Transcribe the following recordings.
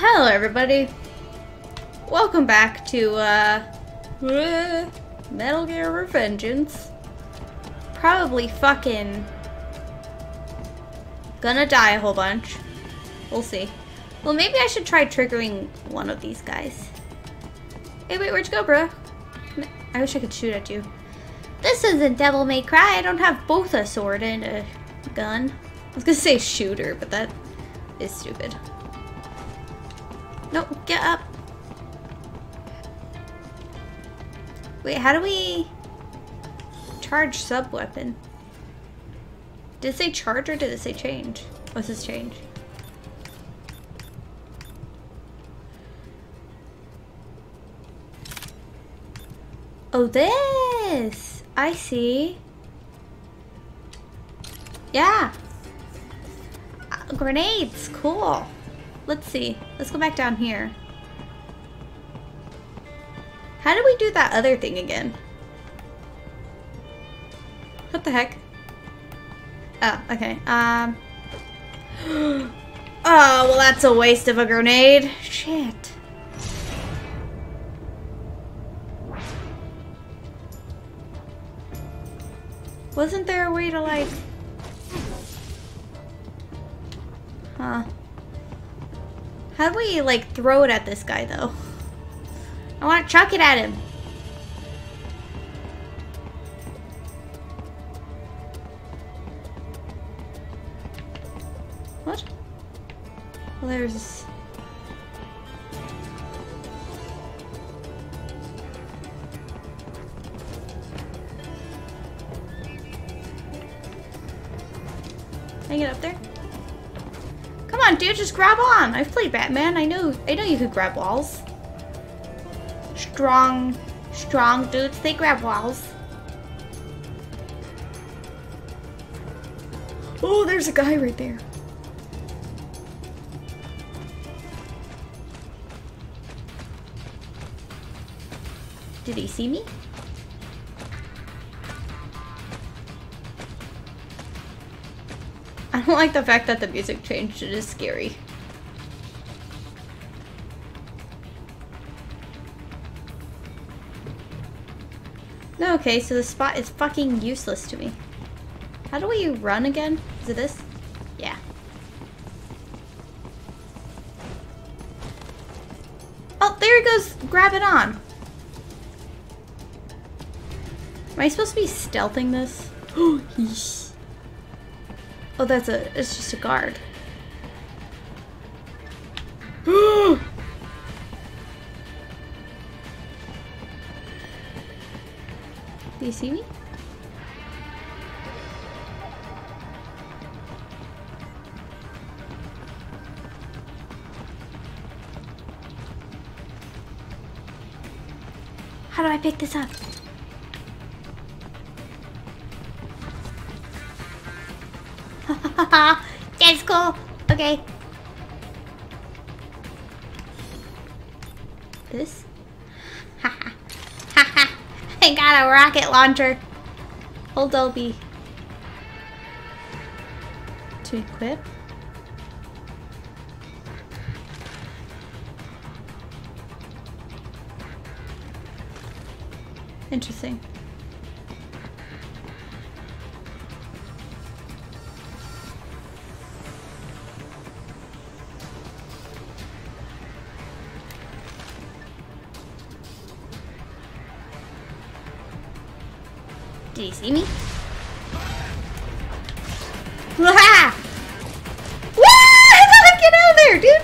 Hello, everybody. Welcome back to, uh, uh, Metal Gear Revengeance. Probably fucking gonna die a whole bunch. We'll see. Well, maybe I should try triggering one of these guys. Hey, wait, where'd you go, bro? I wish I could shoot at you. This isn't Devil May Cry. I don't have both a sword and a gun. I was gonna say shooter, but that is stupid. No, get up. Wait, how do we charge sub-weapon? Did it say charge or did it say change? What's this change? Oh, this! I see. Yeah. Uh, grenades, cool. Let's see. Let's go back down here. How do we do that other thing again? What the heck? Oh, okay. Um. Oh, well that's a waste of a grenade. Shit. Wasn't there a way to like... Huh. How do we like throw it at this guy though? I want to chuck it at him. What? Well, there's... Can I get up there? On, dude, just grab on. I've played Batman. I know I know you could grab walls. Strong, strong dudes, they grab walls. Oh, there's a guy right there. Did he see me? I don't like the fact that the music changed. It is scary. No, okay, so the spot is fucking useless to me. How do we run again? Is it this? Yeah. Oh, there he goes. Grab it on. Am I supposed to be stealthing this? Oh, Oh, that's a, it's just a guard. Do you see me? How do I pick this up? That's cool. Okay. This? I got a rocket launcher. Hold Dolby. To equip. Interesting. See me? Wah! Wah! Get out of there, dude!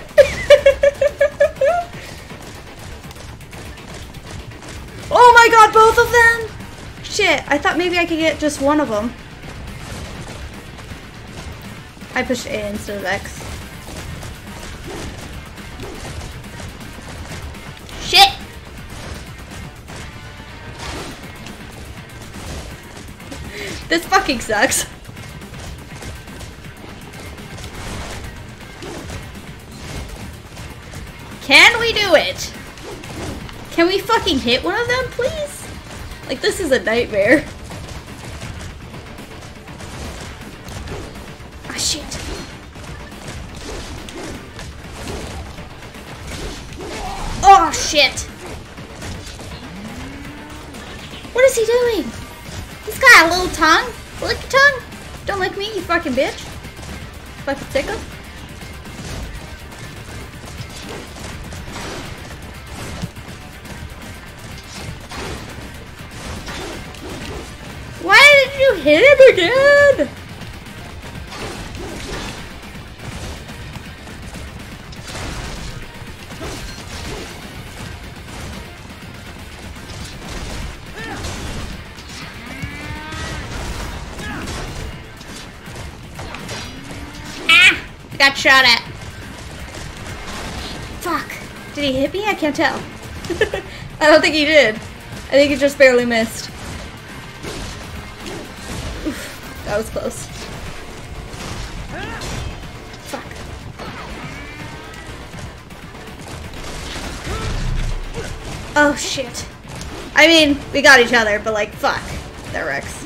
oh my god, both of them? Shit, I thought maybe I could get just one of them. I pushed A instead of X. fucking sucks. Can we do it? Can we fucking hit one of them, please? Like, this is a nightmare. Shot at. Fuck. Did he hit me? I can't tell. I don't think he did. I think he just barely missed. Oof, that was close. Fuck. Oh shit. I mean, we got each other, but like, fuck. That Rex.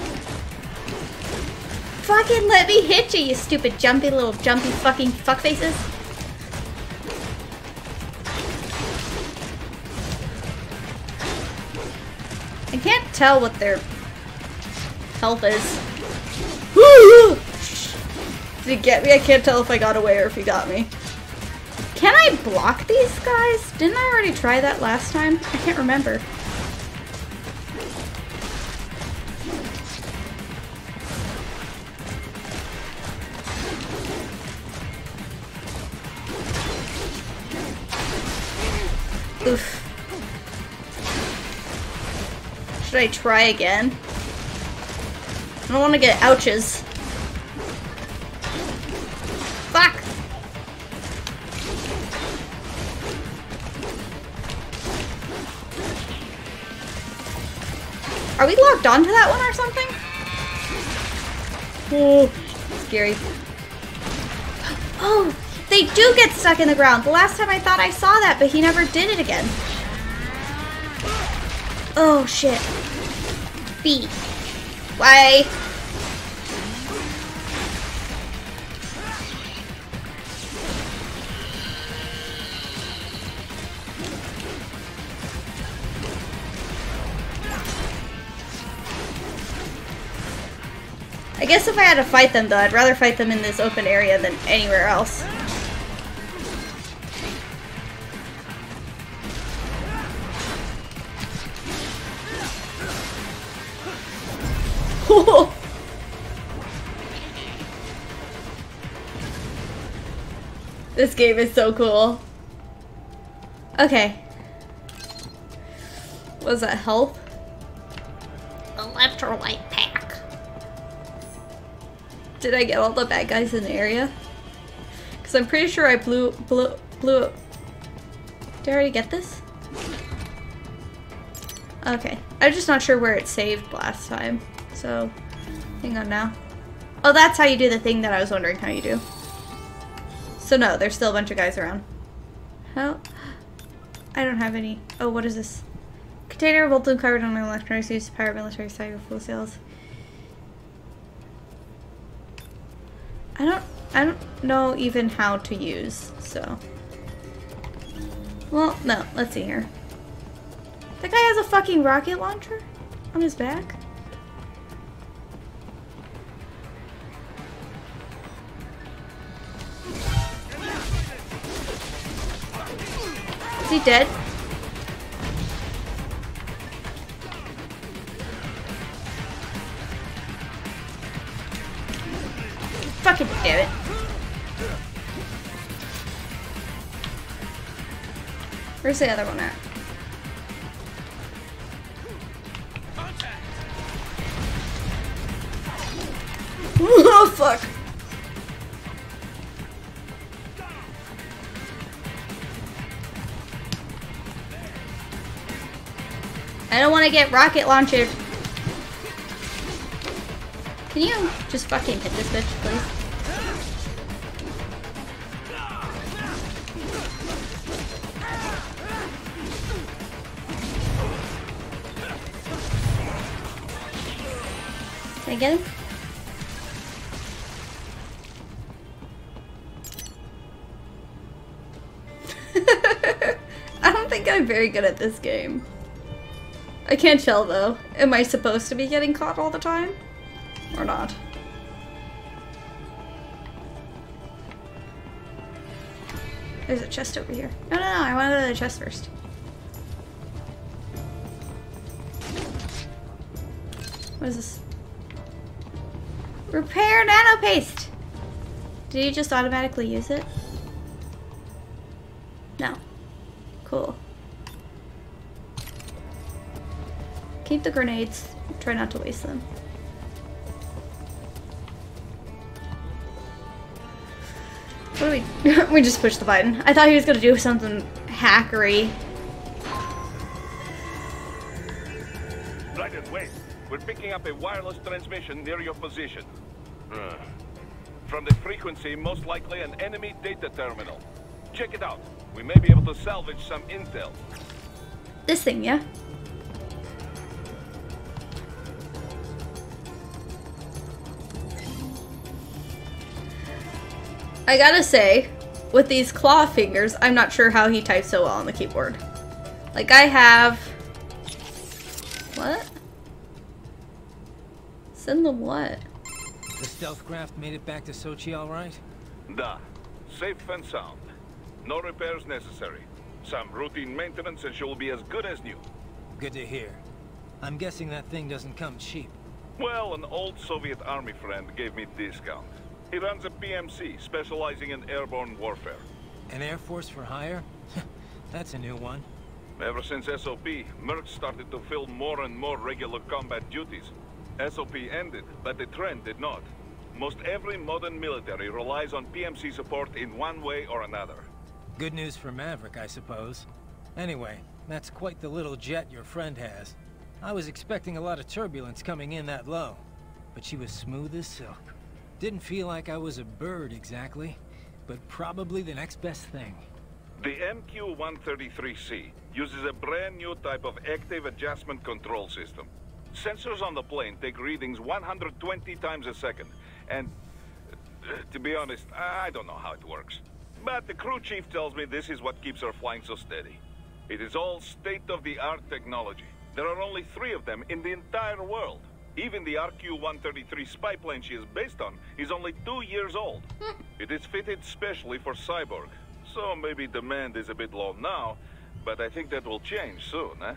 Fucking let me hit you, you stupid jumpy little jumpy fucking fuckfaces. I can't tell what their health is. Did he get me? I can't tell if I got away or if he got me. Can I block these guys? Didn't I already try that last time? I can't remember. Oof. Should I try again? I don't want to get ouches. Fuck! Are we locked onto that one or something? Oh, scary. Oh, they do get stuck in the ground. The last time I thought I saw that, but he never did it again. Oh, shit. B. Why? I guess if I had to fight them though, I'd rather fight them in this open area than anywhere else. this game is so cool. Okay. What was that, health? Electrolyte pack. Did I get all the bad guys in the area? Because I'm pretty sure I blew, blew, blew Did I already get this? Okay. I'm just not sure where it saved last time. So, hang on now. Oh, that's how you do the thing that I was wondering how you do. So no, there's still a bunch of guys around. How? I don't have any. Oh, what is this? Container of molten covered on electronics used to power military cycle fuel cells. I don't I don't know even how to use, so. Well, no, let's see here. That guy has a fucking rocket launcher on his back? Is he dead? Fucking damn it. Where's the other one at? Want to get rocket launched. Can you just fucking hit this bitch, please? Can I get him? I don't think I'm very good at this game. I can't tell though. Am I supposed to be getting caught all the time? Or not? There's a chest over here. No, no, no, I want to go to the chest first. What is this? Repair nano paste! Did you just automatically use it? Keep the grenades. Try not to waste them. What do we... we just pushed the button. I thought he was gonna do something hackery. Right wait. We're picking up a wireless transmission near your position. Uh, from the frequency, most likely an enemy data terminal. Check it out. We may be able to salvage some intel. This thing, yeah? I gotta say, with these claw fingers, I'm not sure how he types so well on the keyboard. Like, I have... What? Send them what? The stealth craft made it back to Sochi all right? Da. Safe and sound. No repairs necessary. Some routine maintenance and she will be as good as new. Good to hear. I'm guessing that thing doesn't come cheap. Well, an old Soviet army friend gave me discount. He runs a PMC, specializing in airborne warfare. An Air Force for hire? That's a new one. Ever since SOP, Merc started to fill more and more regular combat duties. SOP ended, but the trend did not. Most every modern military relies on PMC support in one way or another. Good news for Maverick, I suppose. Anyway, that's quite the little jet your friend has. I was expecting a lot of turbulence coming in that low, but she was smooth as silk. Didn't feel like I was a bird exactly, but probably the next best thing. The MQ-133C uses a brand new type of active adjustment control system. Sensors on the plane take readings 120 times a second, and to be honest, I don't know how it works. But the crew chief tells me this is what keeps her flying so steady. It is all state-of-the-art technology. There are only three of them in the entire world. Even the RQ-133 spy plane she is based on is only two years old. it is fitted specially for Cyborg, so maybe demand is a bit low now, but I think that will change soon, eh?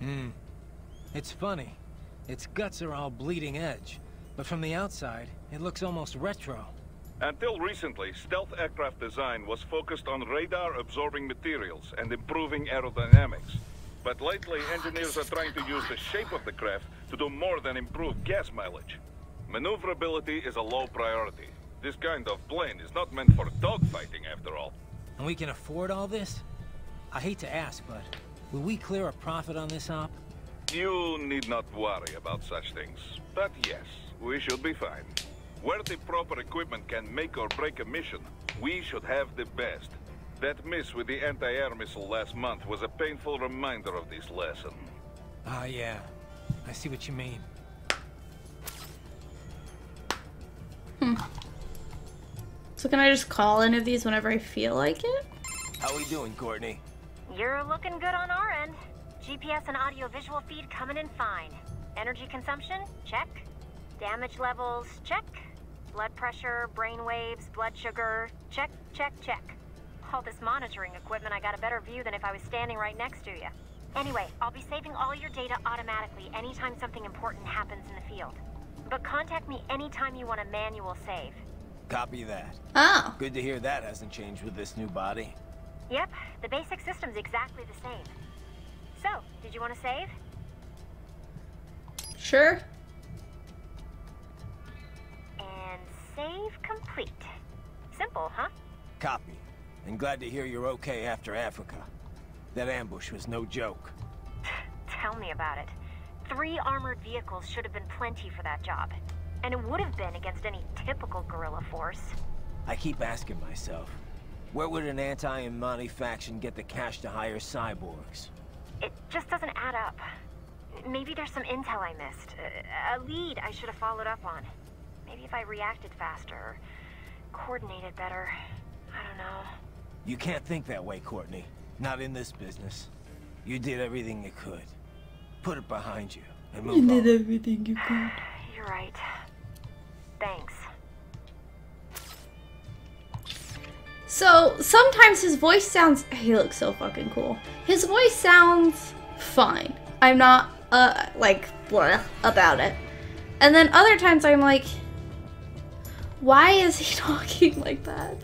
Hmm. It's funny. Its guts are all bleeding edge, but from the outside, it looks almost retro. Until recently, stealth aircraft design was focused on radar-absorbing materials and improving aerodynamics. But lately, ah, engineers are trying to use the shape of the craft to do more than improve gas mileage. Maneuverability is a low priority. This kind of plane is not meant for dogfighting, after all. And we can afford all this? I hate to ask, but will we clear a profit on this op? You need not worry about such things. But yes, we should be fine. Where the proper equipment can make or break a mission, we should have the best. That miss with the anti-air missile last month was a painful reminder of this lesson. Ah, yeah. I see what you mean. Hmm. So can I just call any of these whenever I feel like it? How are we doing, Courtney? You're looking good on our end. GPS and audio-visual feed coming in fine. Energy consumption? Check. Damage levels? Check. Blood pressure, brain waves, blood sugar? Check, check, check all this monitoring equipment, I got a better view than if I was standing right next to you. Anyway, I'll be saving all your data automatically anytime something important happens in the field. But contact me anytime you want a manual save. Copy that. Oh. Good to hear that hasn't changed with this new body. Yep, the basic system's exactly the same. So, did you want to save? Sure. And save complete. Simple, huh? Copy. And glad to hear you're okay after Africa. That ambush was no joke. Tell me about it. Three armored vehicles should have been plenty for that job. And it would have been against any typical guerrilla force. I keep asking myself, where would an anti-N'Mani faction get the cash to hire cyborgs? It just doesn't add up. Maybe there's some intel I missed. A lead I should have followed up on. Maybe if I reacted faster, coordinated better. I don't know. You can't think that way, Courtney. Not in this business. You did everything you could. Put it behind you and move on. Did everything you could. You're right. Thanks. So sometimes his voice sounds. He looks so fucking cool. His voice sounds fine. I'm not uh like blah about it. And then other times I'm like, why is he talking like that?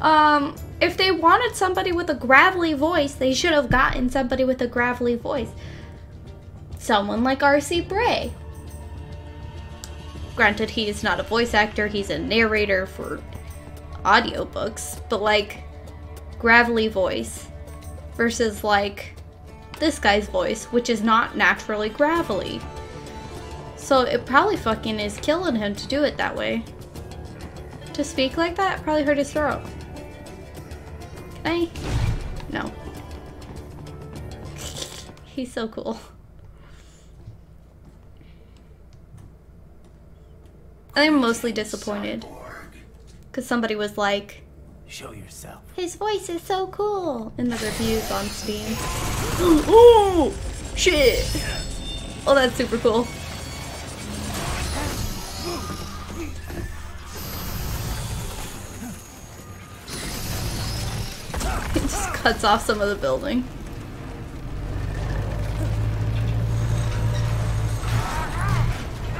Um, if they wanted somebody with a gravelly voice, they should have gotten somebody with a gravelly voice. Someone like R.C. Bray. Granted, he is not a voice actor, he's a narrator for audiobooks, but like gravelly voice versus like this guy's voice, which is not naturally gravelly. So it probably fucking is killing him to do it that way. To speak like that probably hurt his throat. I? No. He's so cool. I'm mostly disappointed. Because somebody was like, Show yourself. his voice is so cool in the reviews on Steam. oh, shit. Oh, that's super cool. It just cuts off some of the building.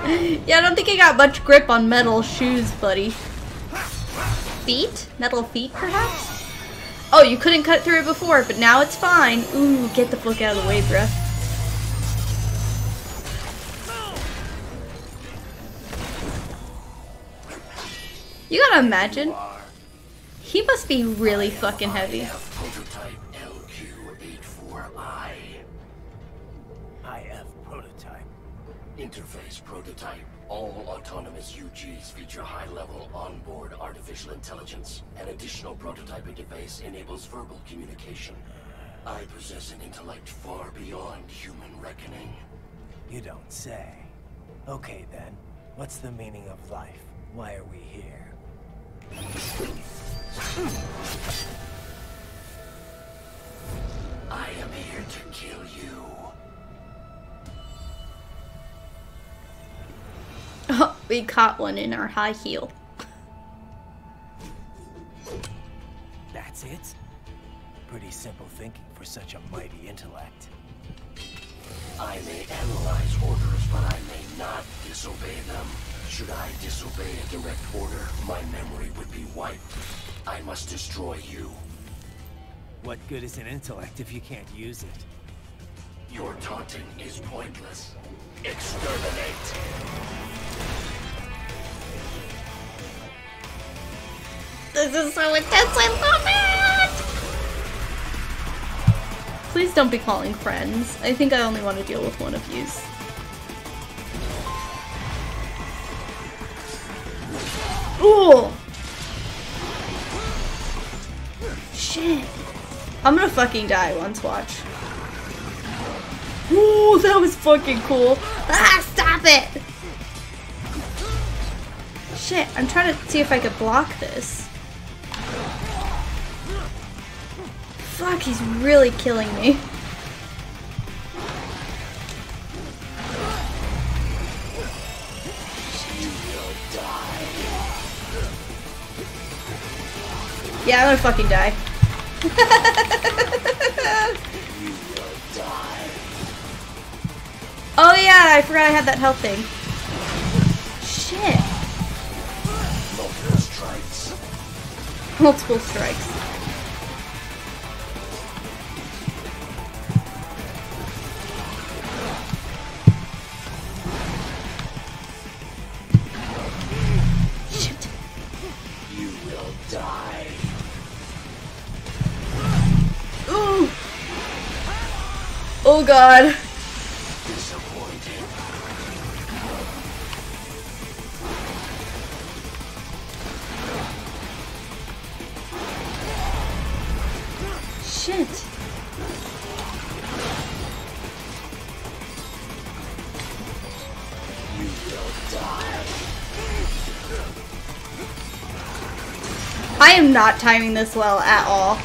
Yeah, I don't think I got much grip on metal shoes, buddy. Feet? Metal feet, perhaps? Oh, you couldn't cut through it before, but now it's fine. Ooh, get the fuck out of the way, bruh. You gotta imagine. He must be really fucking heavy. Prototype LQ84I. IF prototype. Interface prototype. All autonomous UGs feature high-level onboard artificial intelligence. An additional prototype interface enables verbal communication. I possess an intellect far beyond human reckoning. You don't say. Okay then. What's the meaning of life? Why are we here? I am here to kill you. Oh, we caught one in our high heel. That's it? Pretty simple thinking for such a mighty intellect. I may analyze orders, but I may not disobey them. Should I disobey a direct order, my memory would be wiped. I must destroy you. What good is an intellect if you can't use it? Your taunting is pointless. Exterminate! This is so intense, I love it! Please don't be calling friends. I think I only want to deal with one of yous. Shit. I'm gonna fucking die once, watch. Ooh, that was fucking cool. Ah, stop it! Shit, I'm trying to see if I could block this. Fuck, he's really killing me. Yeah, I'm gonna fucking die. oh yeah, I forgot I had that health thing. Shit. Multiple strikes. Multiple strikes. Oh god. Shit. I am not timing this well at all.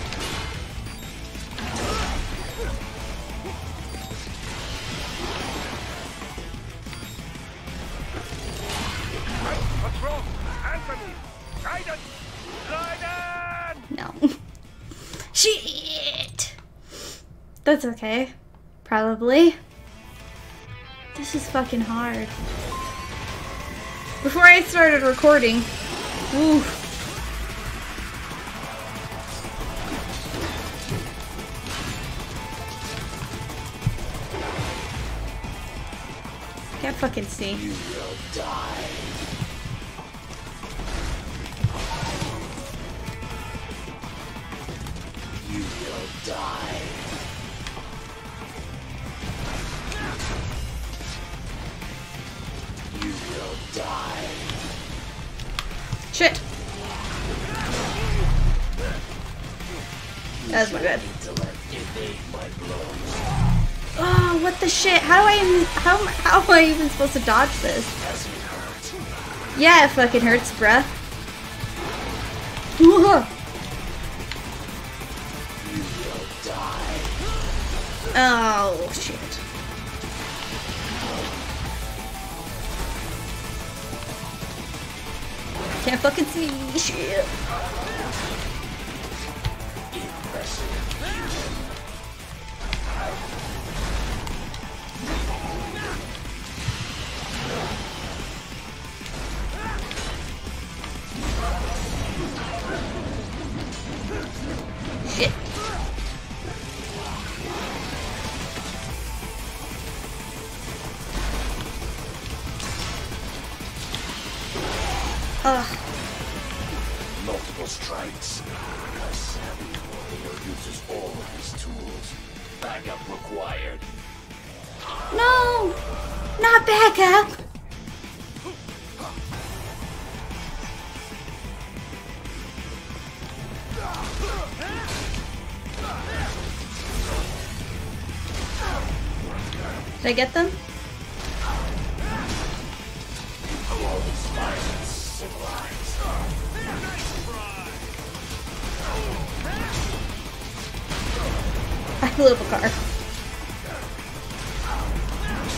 That's okay. Probably. This is fucking hard. Before I started recording, oof. Can't fucking see. You will die. You will die. That was my bad. Intellect evade my blows. Oh, what the shit? How do I even, how, am- how am I even supposed to dodge this? Does it hurt? Yeah, it fucking hurts, bruh. Whoa. You will die. Oh, shit. Can't fucking see shit. Did I get them? I blew up a car.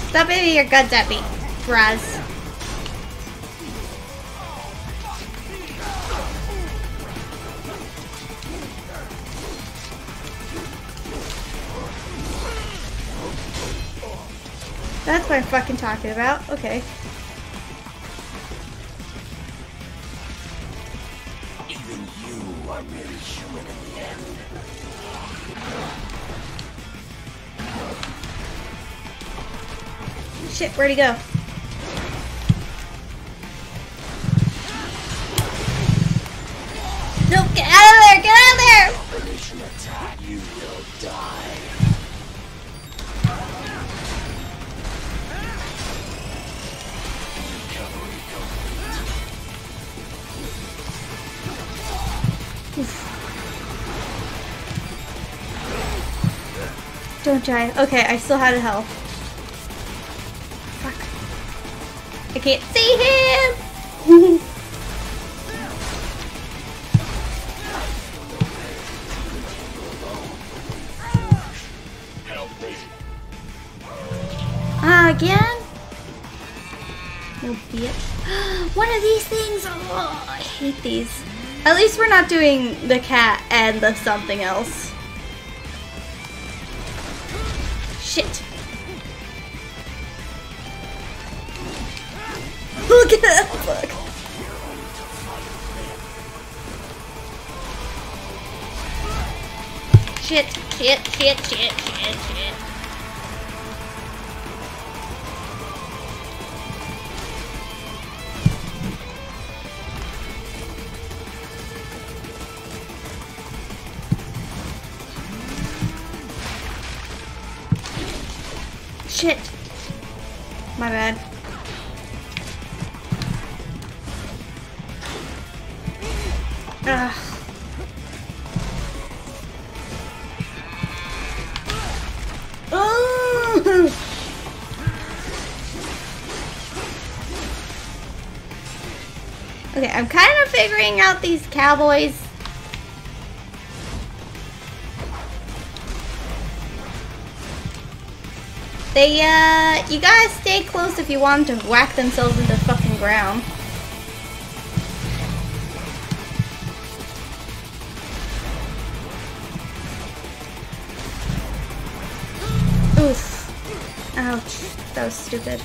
Stop aiming your guns at me, Braz. I'm fucking talking about. Okay. Even you are merely human in the end. Shit, where'd he go? Don't die. Okay, I still had a health. Fuck. I can't see him! Ah, again? No bitch. One of these things! Oh, I hate these. At least we're not doing the cat and the something else. Shit, shit, shit, shit, shit. My bad. out these cowboys? They, uh, you gotta stay close if you want them to whack themselves into the fucking ground. Oof. Ouch. That was stupid.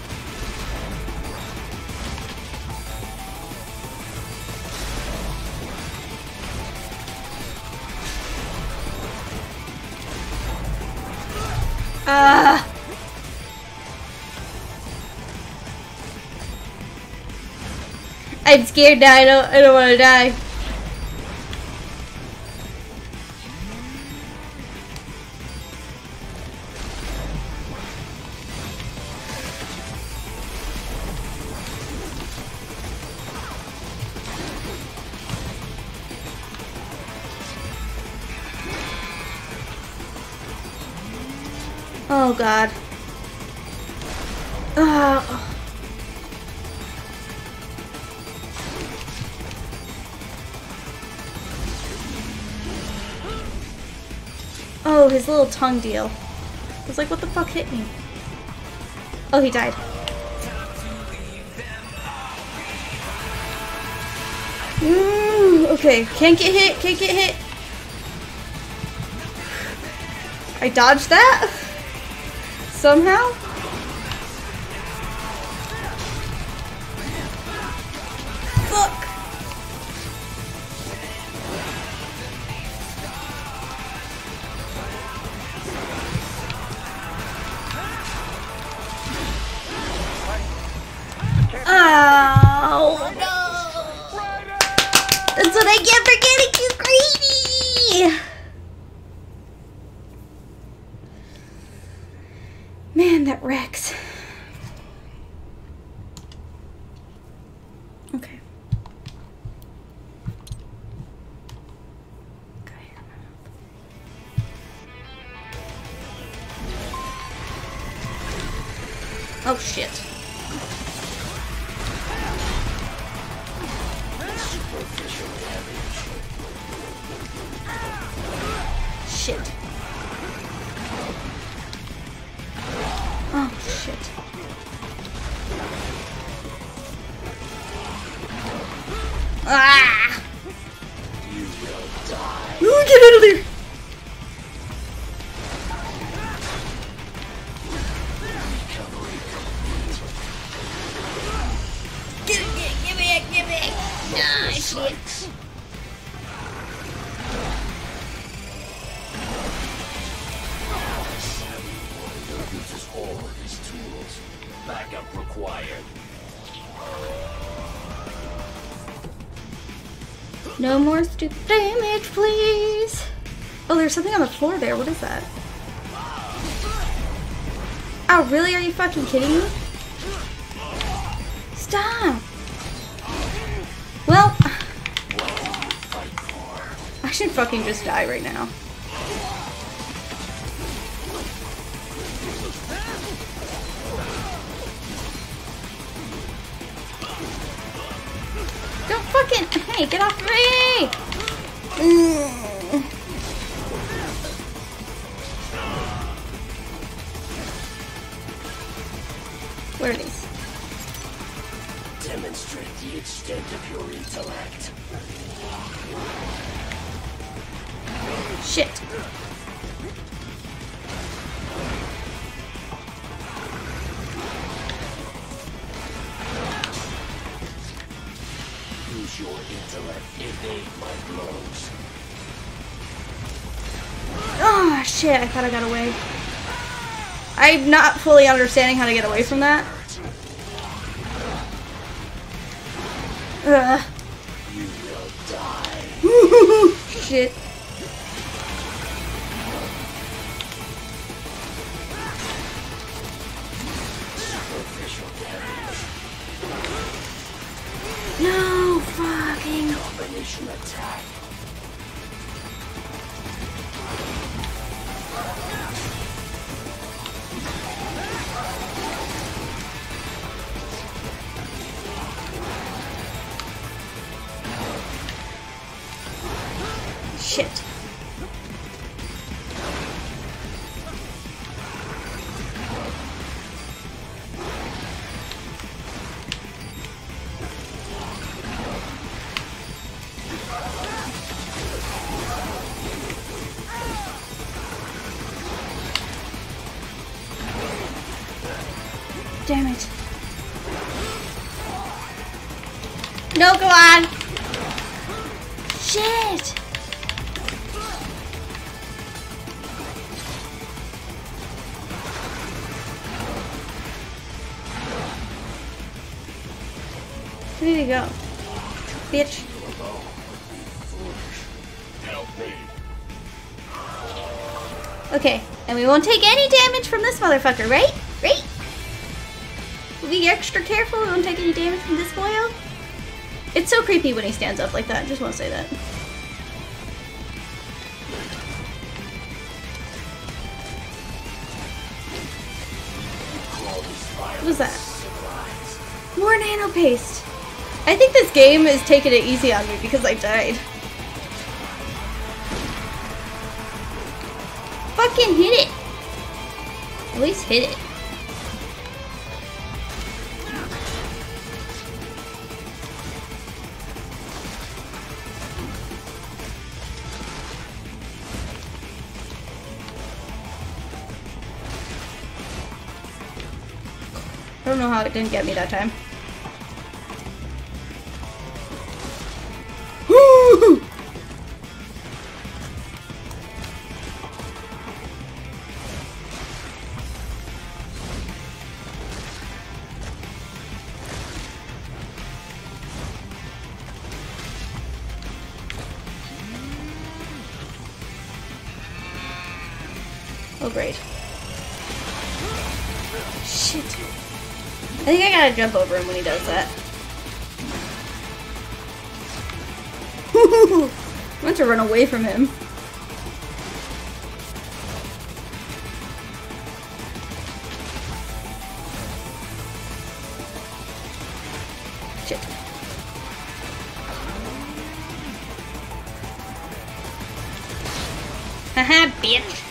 I'm scared now. I don't. I don't want to die. His little tongue deal. I was like, what the fuck hit me? Oh, he died. Ooh, okay, can't get hit, can't get hit. I dodged that? Somehow? More stupid damage, please! Oh, there's something on the floor there. What is that? Oh, really? Are you fucking kidding me? Stop! Well, I should fucking just die right now. Evade my blows. Oh shit, I thought I got away. I'm not fully understanding how to get away from that. Ugh. You will die. Shit. Attack. We won't take any damage from this motherfucker, right? Right? We'll be extra careful, we won't take any damage from this boyo. It's so creepy when he stands up like that, just want to say that. What was that? More nano paste. I think this game is taking it easy on me because I died. Didn't get me that time. Gotta jump over him when he does that. I want to run away from him. Shit. Haha, bitch.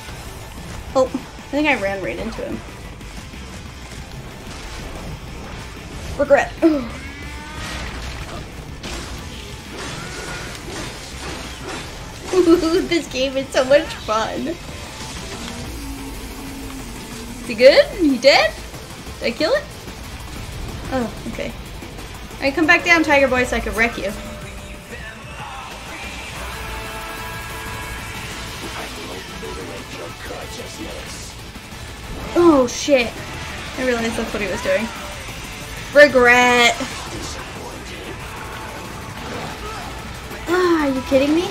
Oh, I think I ran right into him. Regret. Ooh, this game is so much fun. Is he good? He dead? Did I kill it? Oh, okay. Alright, come back down, Tiger Boy, so I can wreck you. Oh shit. I realized that's what he was doing. Regret. Ah, are you kidding me?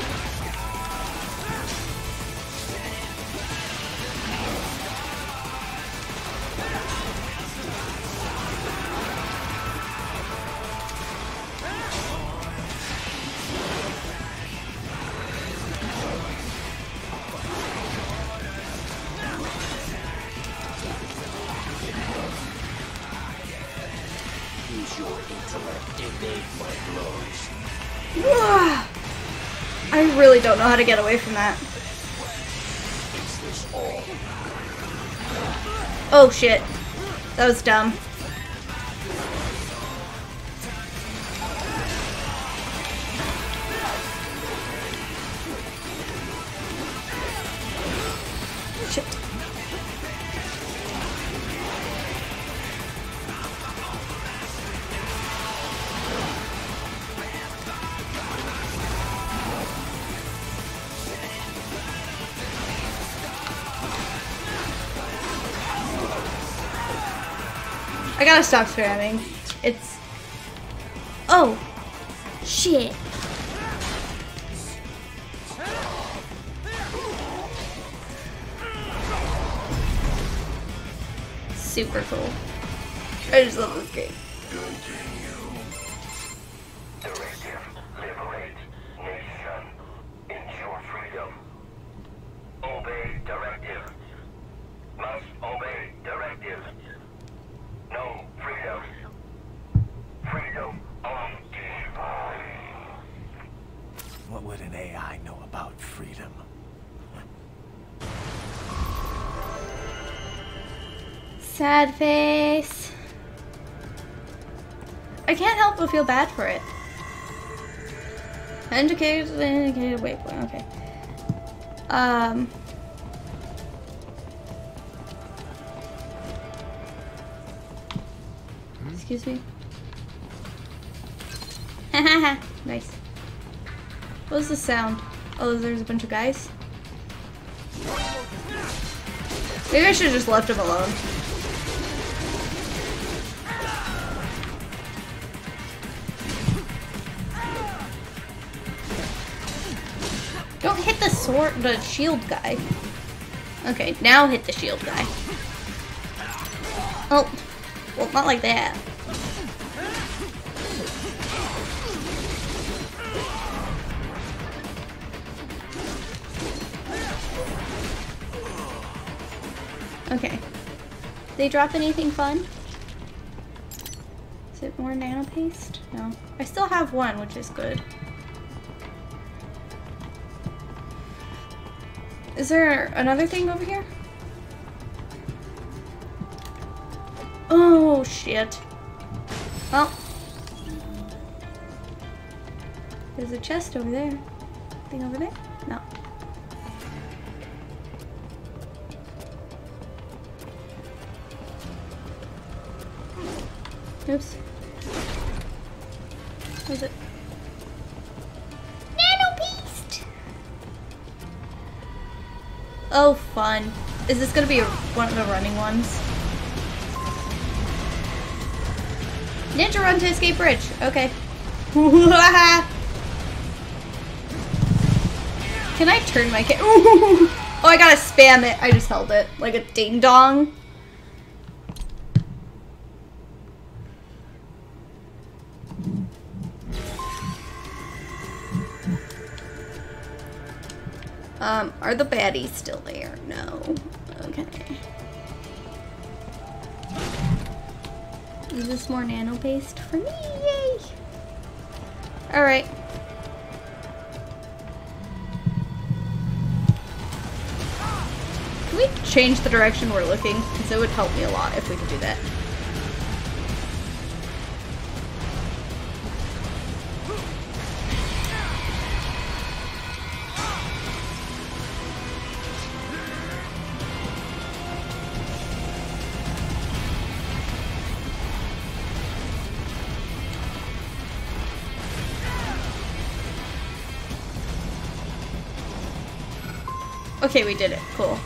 To get away from that. Oh shit. That was dumb. Gotta stop spamming. It's. Oh! Shit. Sad face. I can't help but feel bad for it. Indicated, indicated waypoint, okay. Um. Excuse me. nice. What was the sound? Oh, there's a bunch of guys. Maybe I should have just left him alone. The sword, the shield guy. Okay, now hit the shield guy. Oh, well, not like that. Okay. They drop anything fun? Is it more nano paste? No. I still have one, which is good. Is there another thing over here? Oh, shit. Well. There's a chest over there. Thing over there? Is this gonna be a, one of the running ones? Ninja run to escape bridge. Okay. Can I turn my camera? oh, I gotta spam it. I just held it like a ding dong. Um, are the baddies still there? No. Okay. Is this more nano paste for me? Yay! Alright. Can we change the direction we're looking? Because it would help me a lot if we could do that. Okay, we did it. Cool.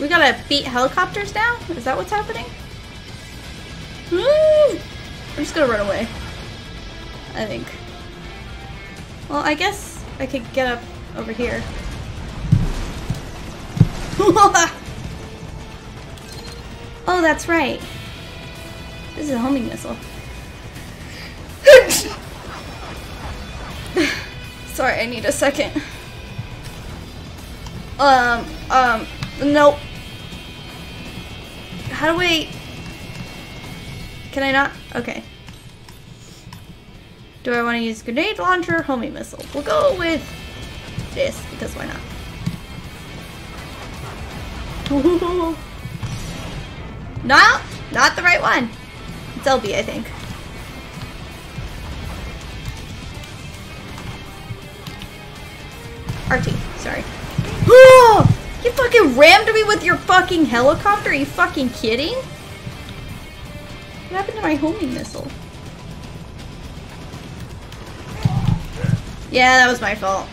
We gotta beat helicopters now? Is that what's happening? I'm just gonna run away. I think. Well, I guess I could get up over here. oh, that's right. This is a homing missile. Sorry, I need a second. Um, um, nope. How do we... Can I not? Okay. Do I want to use grenade launcher homing missile? We'll go with this, because why not? no, not the right one. It's LB, I think. RT, sorry. You fucking rammed me with your fucking helicopter? Are you fucking kidding? What happened to my homing missile? Yeah, that was my fault.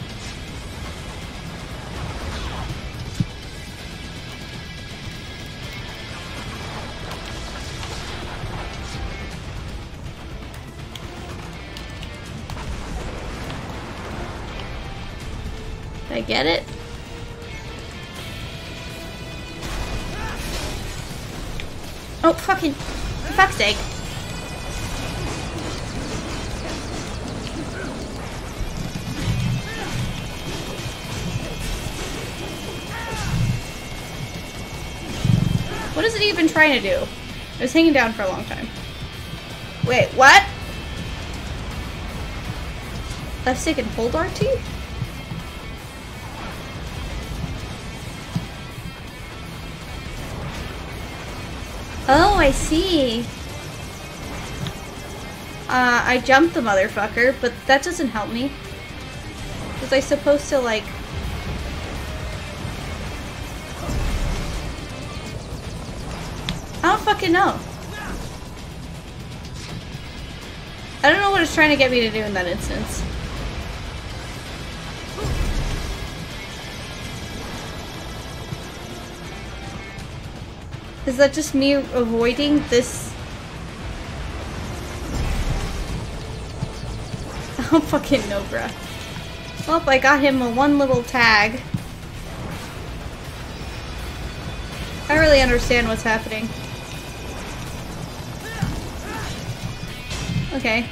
Did I get it? Oh, fucking... For fuck's sake. What is it even trying to do? It was hanging down for a long time. Wait, what? Left stick and hold RT? Oh, I see. Uh, I jumped the motherfucker, but that doesn't help me. Was I supposed to, like... I don't fucking know. I don't know what it's trying to get me to do in that instance. Is that just me avoiding this? I don't oh, fucking know, bruh. Oh, I got him a one little tag. I really understand what's happening. Okay.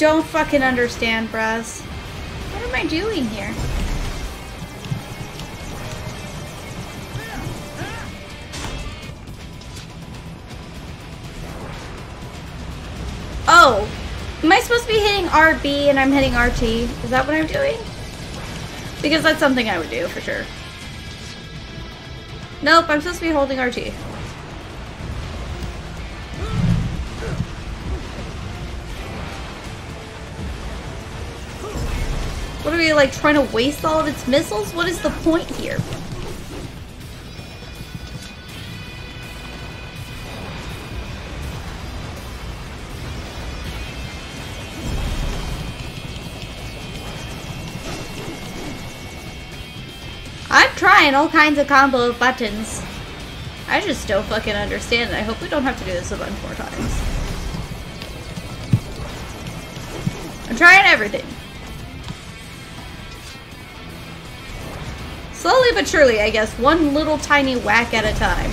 Don't fucking understand, bros. What am I doing here? Oh! Am I supposed to be hitting RB and I'm hitting RT? Is that what I'm doing? Because that's something I would do, for sure. Nope, I'm supposed to be holding RT. Like, trying to waste all of its missiles? What is the point here? I'm trying all kinds of combo buttons. I just don't fucking understand, and I hope we don't have to do this a bunch more times. I'm trying everything. Slowly but surely, I guess. One little tiny whack at a time.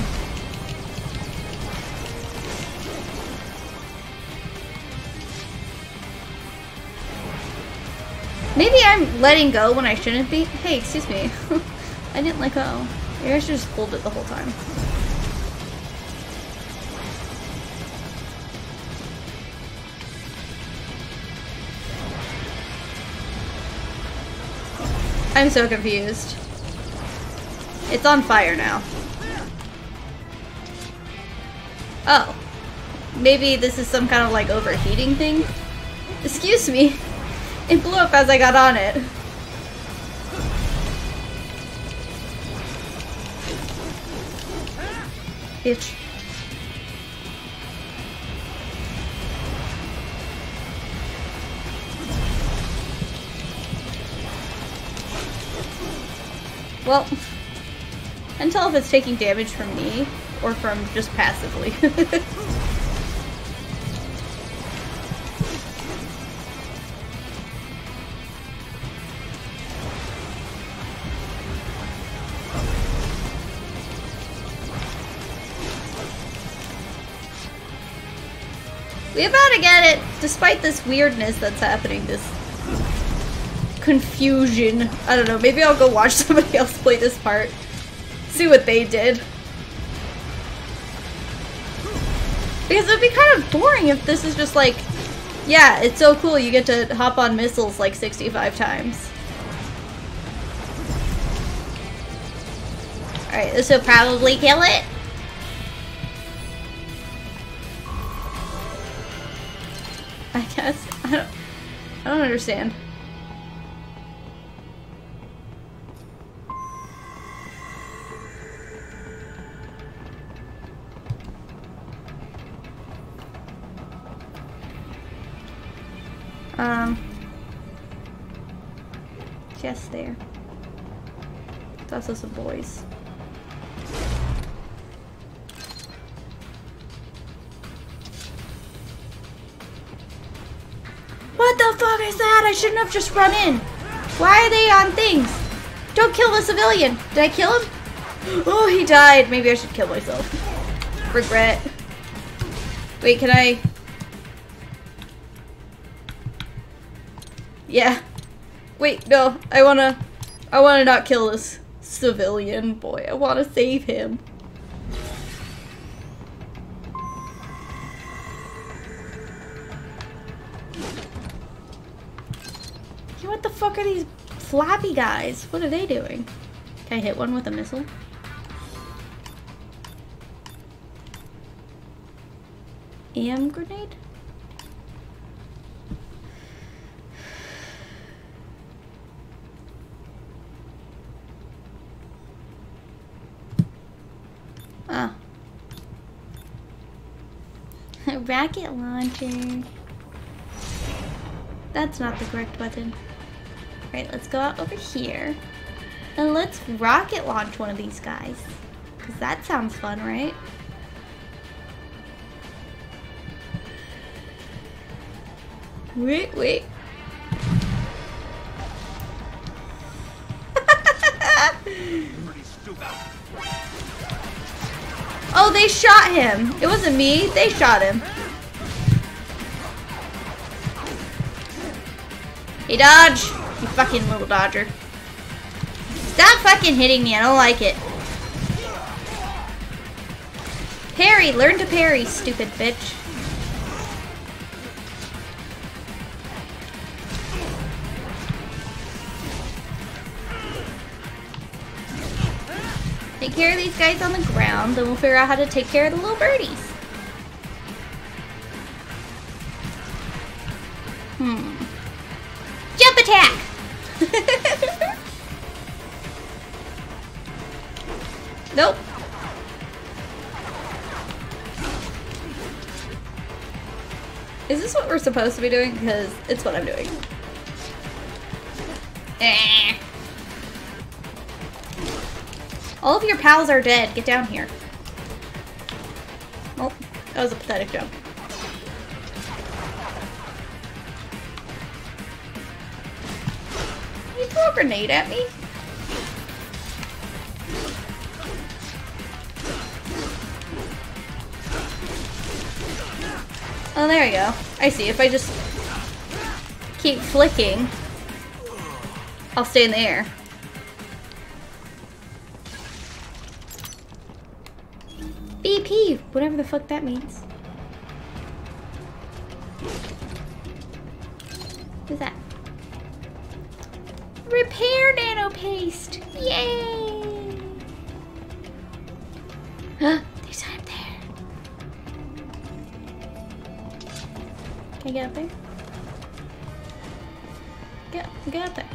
Maybe I'm letting go when I shouldn't be. Hey, excuse me. I didn't let go. Maybe I should just hold it the whole time. I'm so confused. It's on fire now. Oh. Maybe this is some kind of like overheating thing? Excuse me. It blew up as I got on it. Bitch. Well, until if it's taking damage from me, or from just passively. we about to get it, despite this weirdness that's happening, this confusion. I don't know, maybe I'll go watch somebody else play this part. See what they did. Because it'd be kind of boring if this is just like, yeah, it's so cool you get to hop on missiles like 65 times. Alright, this will probably kill it. I guess. I don't, I don't understand. Um, just there. It's also some boys. What the fuck is that? I shouldn't have just run in. Why are they on things? Don't kill the civilian. Did I kill him? Oh, he died. Maybe I should kill myself. Regret. Wait, can I... Yeah. Wait, no. I wanna... I wanna not kill this civilian boy. I wanna save him. What the fuck are these flappy guys. What are they doing? Can I hit one with a missile? EM grenade? Ah. Rocket launcher. That's not the correct button. Alright, let's go out over here. And let's rocket launch one of these guys. Because that sounds fun, right? Wait, wait. oh, they shot him. It wasn't me. They shot him. Hey, Dodge. You fucking little dodger. Stop fucking hitting me. I don't like it. Parry. Learn to parry, stupid bitch. Take care of these guys on the ground, then we'll figure out how to take care of the little birdies. Hmm. Attack! nope. Is this what we're supposed to be doing? Because it's what I'm doing. Eh. All of your pals are dead. Get down here. Oh, that was a pathetic jump. Throw a grenade at me? Oh, there you go. I see. If I just keep flicking, I'll stay in the air. BP, whatever the fuck that means. Paste! Yay! Huh? There's up there. Can I get up there? Get, get up there.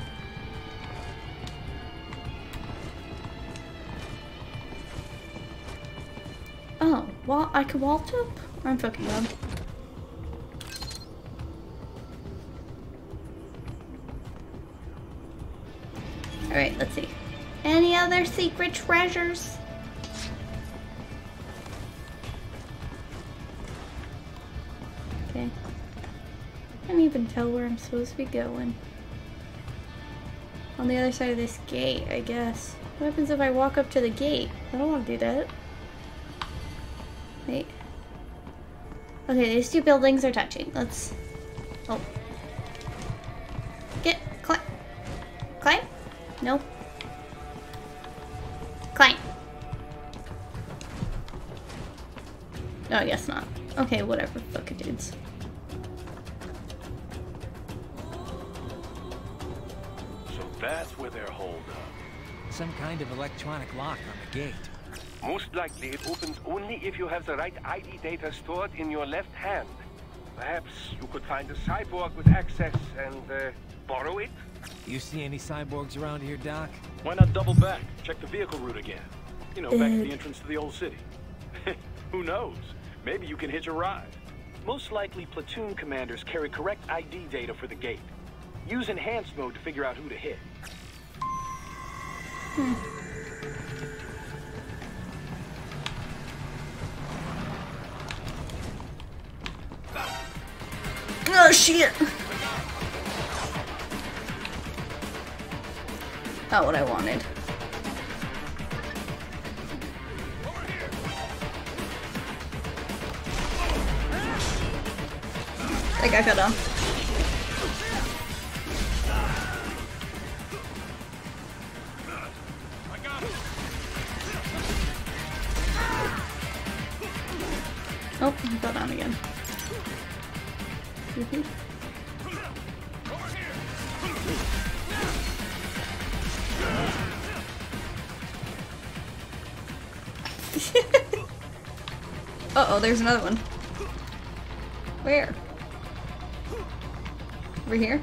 Oh, well, I could vault up? I'm fucking dumb. Secret treasures? Okay. I can't even tell where I'm supposed to be going. On the other side of this gate, I guess. What happens if I walk up to the gate? I don't want to do that. Wait. Okay, these two buildings are touching. Let's... Okay, whatever. Fuck it, dudes. So that's where they're holed up. Some kind of electronic lock on the gate. Most likely it opens only if you have the right ID data stored in your left hand. Perhaps you could find a cyborg with access and uh, borrow it? You see any cyborgs around here, Doc? Why not double back? Check the vehicle route again. You know, back at the entrance to the old city. Who knows? Maybe you can hitch a ride. Most likely, platoon commanders carry correct ID data for the gate. Use enhanced mode to figure out who to hit. Hmm. Oh shit! Not what I wanted. Like, I gotta. Oh, he fell down again. Uh oh, there's another one. Where? Over here?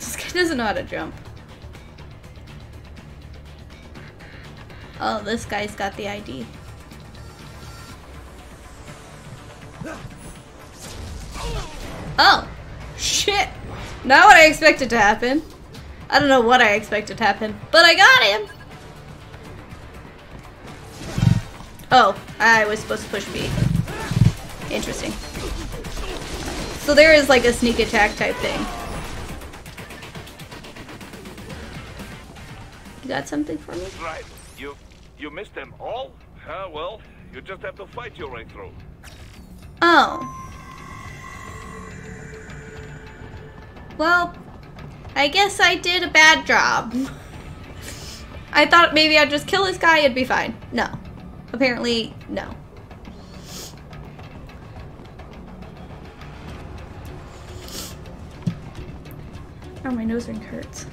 This guy doesn't know how to jump. Oh, this guy's got the ID. Oh! Shit! Not what I expected to happen. I don't know what I expected to happen, but I got him! Oh, I was supposed to push B. Interesting. So there is like a sneak attack type thing. You got something for me? Right. You you missed them all? Well, you just have to fight your way through. Oh. Well, I guess I did a bad job. I thought maybe I'd just kill this guy, it'd be fine. No. Apparently, no. Oh, my nose ring hurts.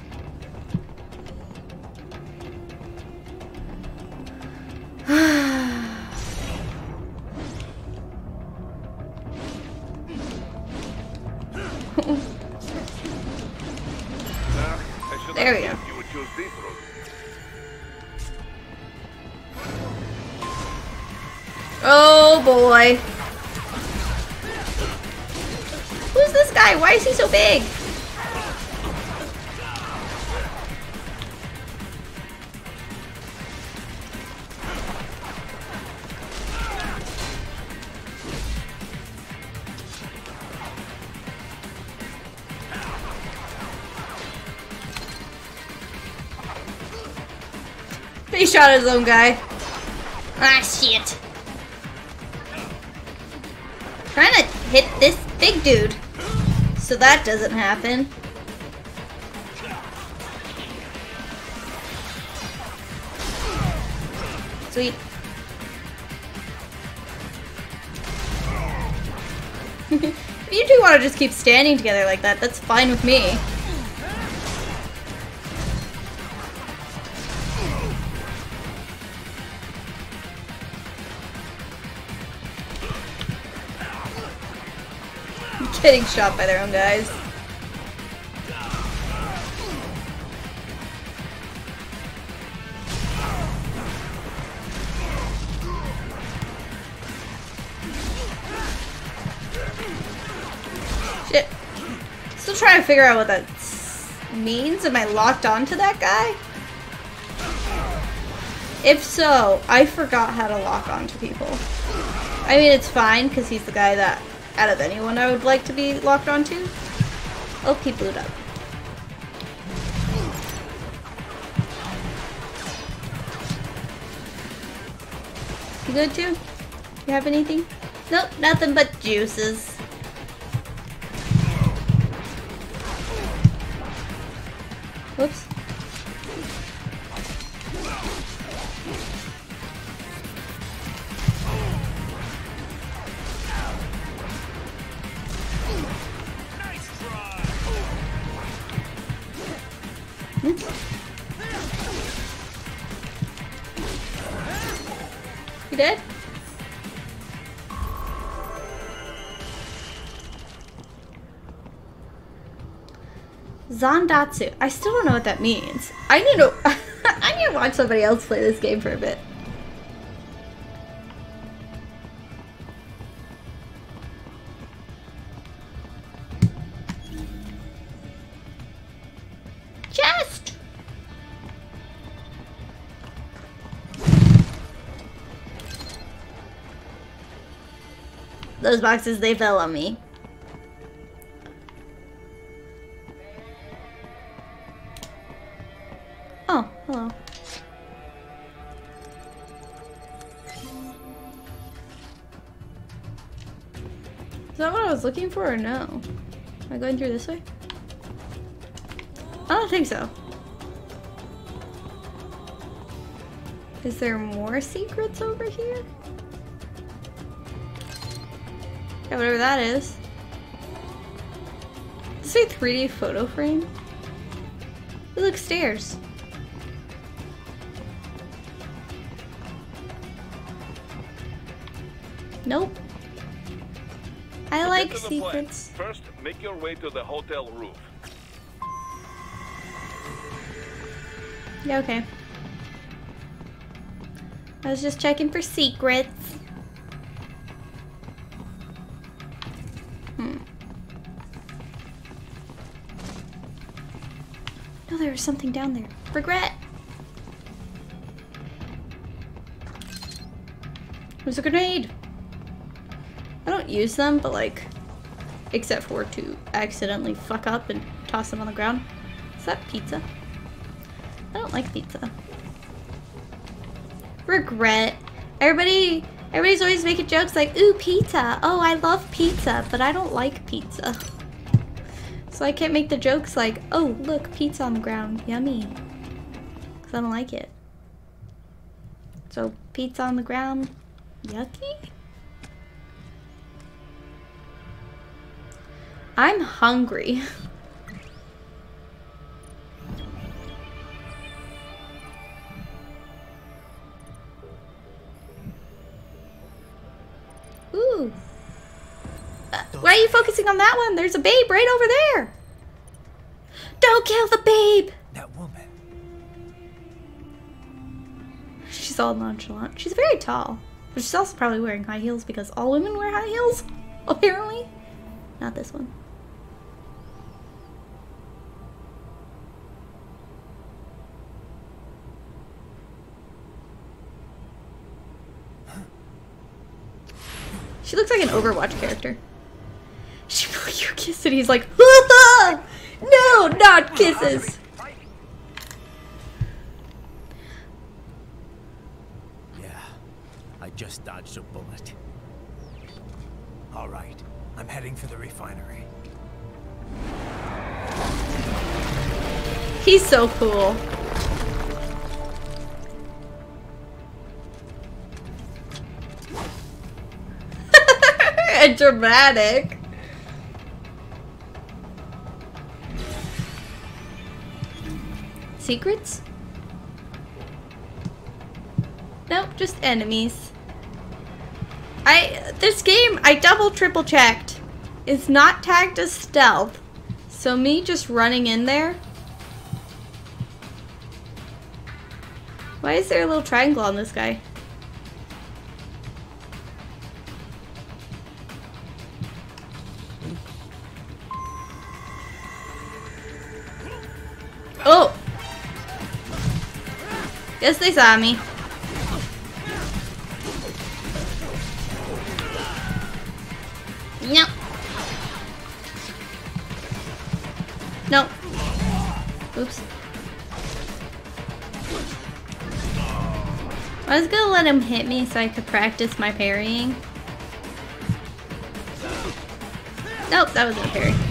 He shot his own guy. Ah, shit. Trying to hit this big dude. So that doesn't happen. Sweet. if you two want to just keep standing together like that, that's fine with me. Getting shot by their own guys. Shit. Still trying to figure out what that means. Am I locked onto that guy? If so, I forgot how to lock onto people. I mean, it's fine because he's the guy that, out of anyone, I would like to be locked onto. Oh, he blew it up. You good too? You have anything? Nope, nothing but juices. Zandatsu. I still don't know what that means. I need to I need to watch somebody else play this game for a bit. Chest! Those boxes, they fell on me. Was looking for or no? Am I going through this way? I don't think so. Is there more secrets over here? Yeah, whatever that is. Is this a 3D photo frame? It looks stairs. Nope. I To like get to the plant, secrets. First, make your way to the hotel roof. Yeah, okay. I was just checking for secrets. Hmm. No, there was something down there. Regret! There's a grenade! Use them, but like, except for to accidentally fuck up and toss them on the ground. Is that pizza? I don't like pizza. Regret. Everybody, everybody's always making jokes like, ooh, pizza. Oh, I love pizza, but I don't like pizza. So I can't make the jokes like, oh, look, pizza on the ground. Yummy. Because I don't like it. So, pizza on the ground. Yucky? I'm hungry. Ooh. Uh, why are you focusing on that one? There's a babe right over there. Don't kill the babe. That woman. She's all nonchalant. She's very tall. But she's also probably wearing high heels because all women wear high heels, apparently. Not this one. She looks like an Overwatch character. She you kiss and he's like, no, not kisses. Yeah, I just dodged a bullet. All right, I'm heading for the refinery. He's so cool. And dramatic. Secrets? Nope, just enemies. I this game I double triple checked. It's not tagged as stealth. So me just running in there. Why is there a little triangle on this guy? They saw me. No. No. Oops. I was gonna let him hit me so I could practice my parrying. Nope, that wasn't a parry.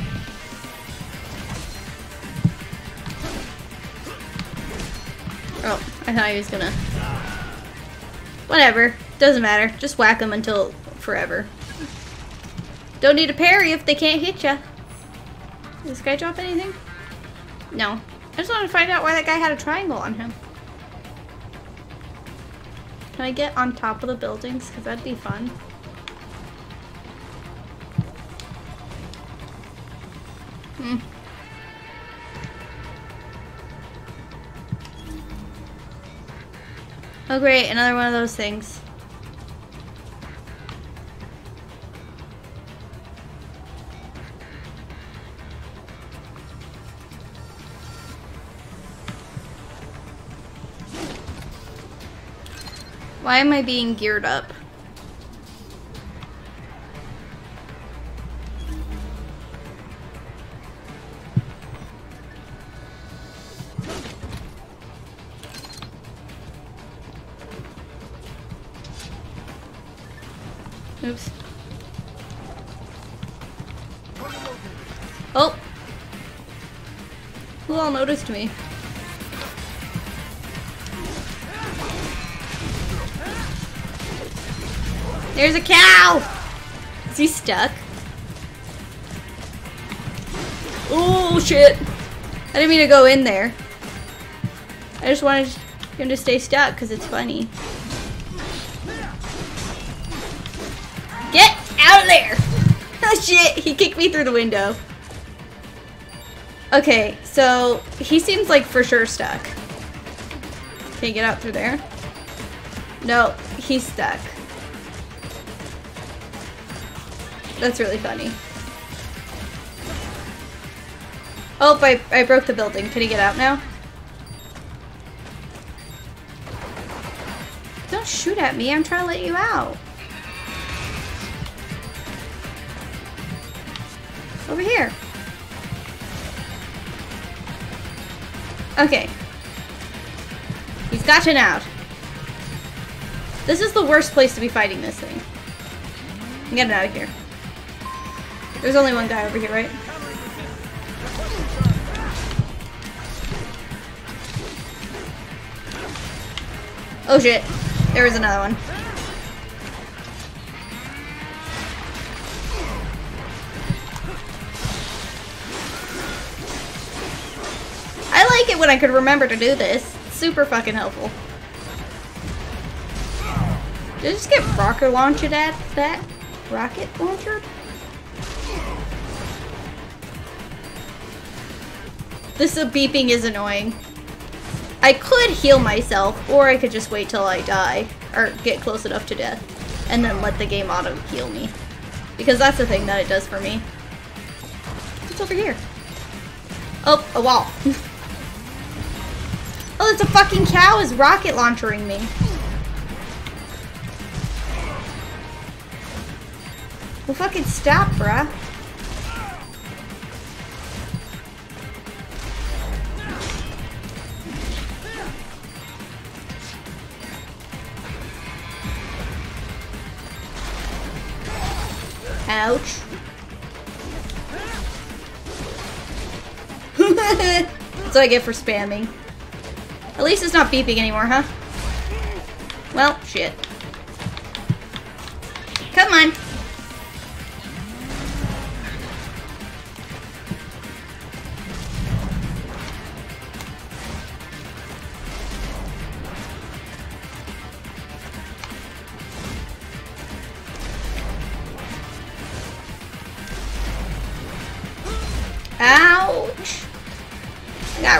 I thought he was gonna... Whatever. Doesn't matter. Just whack them until forever. Don't need a parry if they can't hit ya. Did this guy drop anything? No. I just wanted to find out why that guy had a triangle on him. Can I get on top of the buildings? Because that'd be fun. Oh great, another one of those things. Why am I being geared up? Me? There's a cow! Is he stuck? Oh shit! I didn't mean to go in there. I just wanted him to stay stuck because it's funny. Get out of there! Oh shit! He kicked me through the window. Okay, so he seems like for sure stuck. Can you get out through there? No, he's stuck. That's really funny. Oh, I, I broke the building. Can he get out now? Don't shoot at me. I'm trying to let you out. Over here. Okay. He's gotten out. This is the worst place to be fighting this thing. I'm getting out of here. There's only one guy over here, right? Oh shit. There was another one. Like it when I could remember to do this. super fucking helpful. Did I just get rocket launched at that? Rocket launcher? This uh, beeping is annoying. I could heal myself, or I could just wait till I die, or get close enough to death, and then let the game auto-heal me. Because that's the thing that it does for me. What's over here? Oh, a wall. oh, it's a fucking cow is rocket launchering me. Well, fucking stop, bruh. Ouch. That's what I get for spamming. At least it's not beeping anymore, huh? Well, shit. Come on.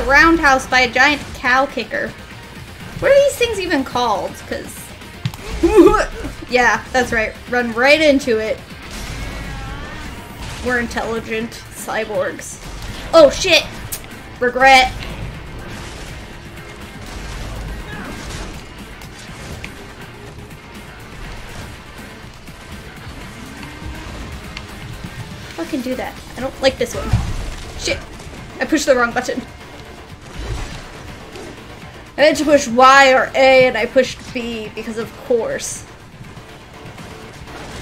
Roundhouse by a giant cow kicker. What are these things even called? Because... yeah, that's right. Run right into it. We're intelligent cyborgs. Oh shit! Regret. Fucking do that. I don't like this one. Shit! I pushed the wrong button. I had to push Y or A and I pushed B because of course.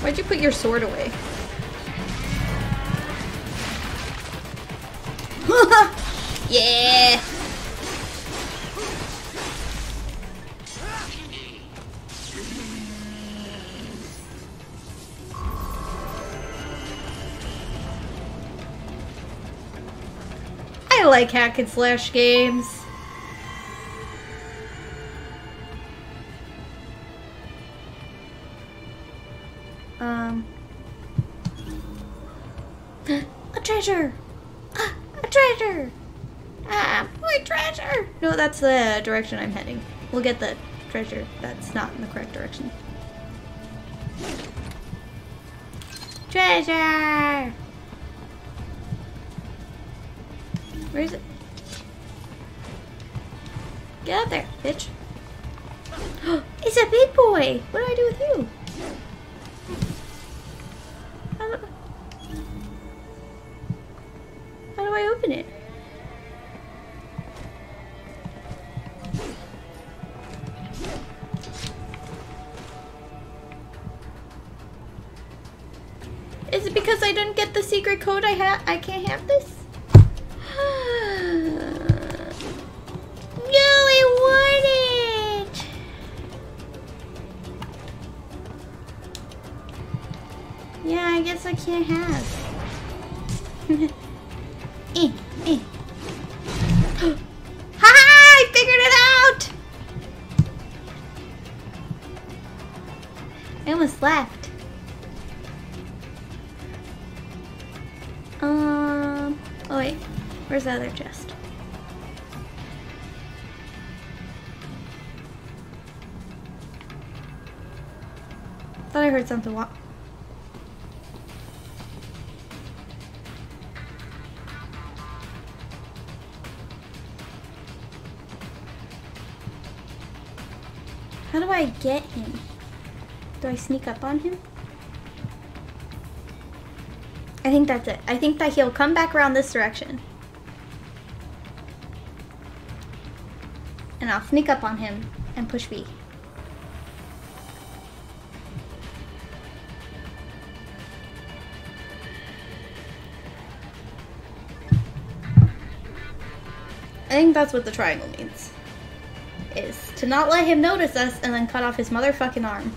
Why'd you put your sword away? yeah! I like hack and slash games. Treasure! Ah, a treasure! Ah, my treasure! No, that's the direction I'm heading. We'll get the treasure. That's not in the correct direction. Treasure! Where is it? Get out there, bitch. it's a big boy! What do I do with you? Code I have I can't have this? Sneak up on him? I think that's it. I think that he'll come back around this direction. And I'll sneak up on him and push B. I think that's what the triangle means. Is to not let him notice us and then cut off his motherfucking arm.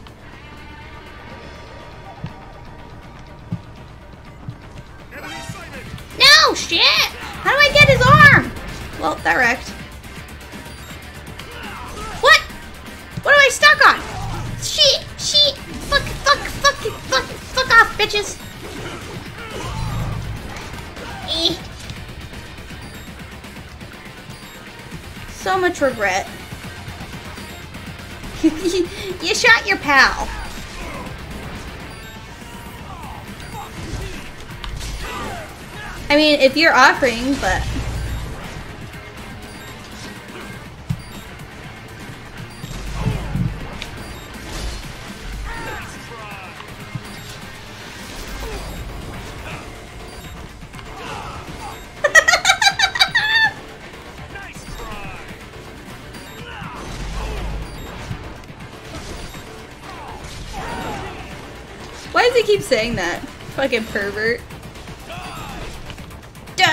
I mean, if you're offering, but... Why does he keep saying that? Fucking pervert.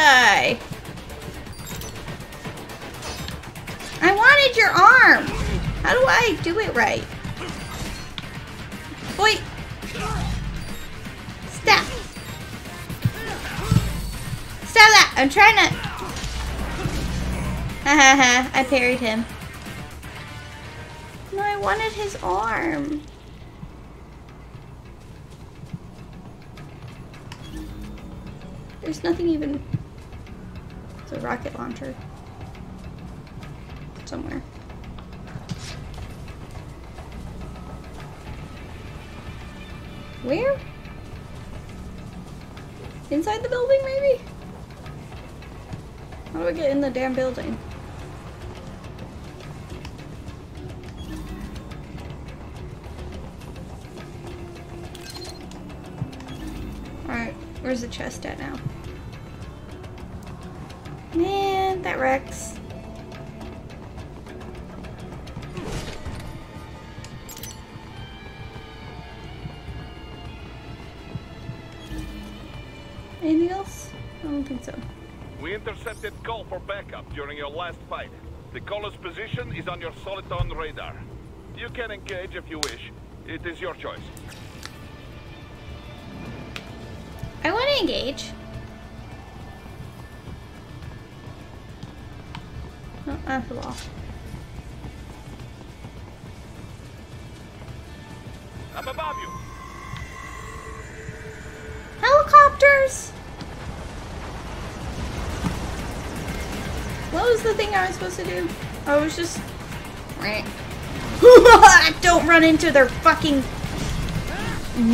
Die! I wanted your arm! How do I do it right? Wait! Stop! Stop that! I'm trying to... Ha ha ha, I parried him. No, I wanted his arm. There's nothing even... Rocket launcher. Somewhere. Where? Inside the building, maybe? How do I get in the damn building? Alright, where's the chest at now? Wrecks. Anything else? I don't think so. We intercepted call for backup during your last fight. The caller's position is on your Soliton radar. You can engage if you wish. It is your choice. I want to engage. Supposed to do? I was just... Right. Don't run into their fucking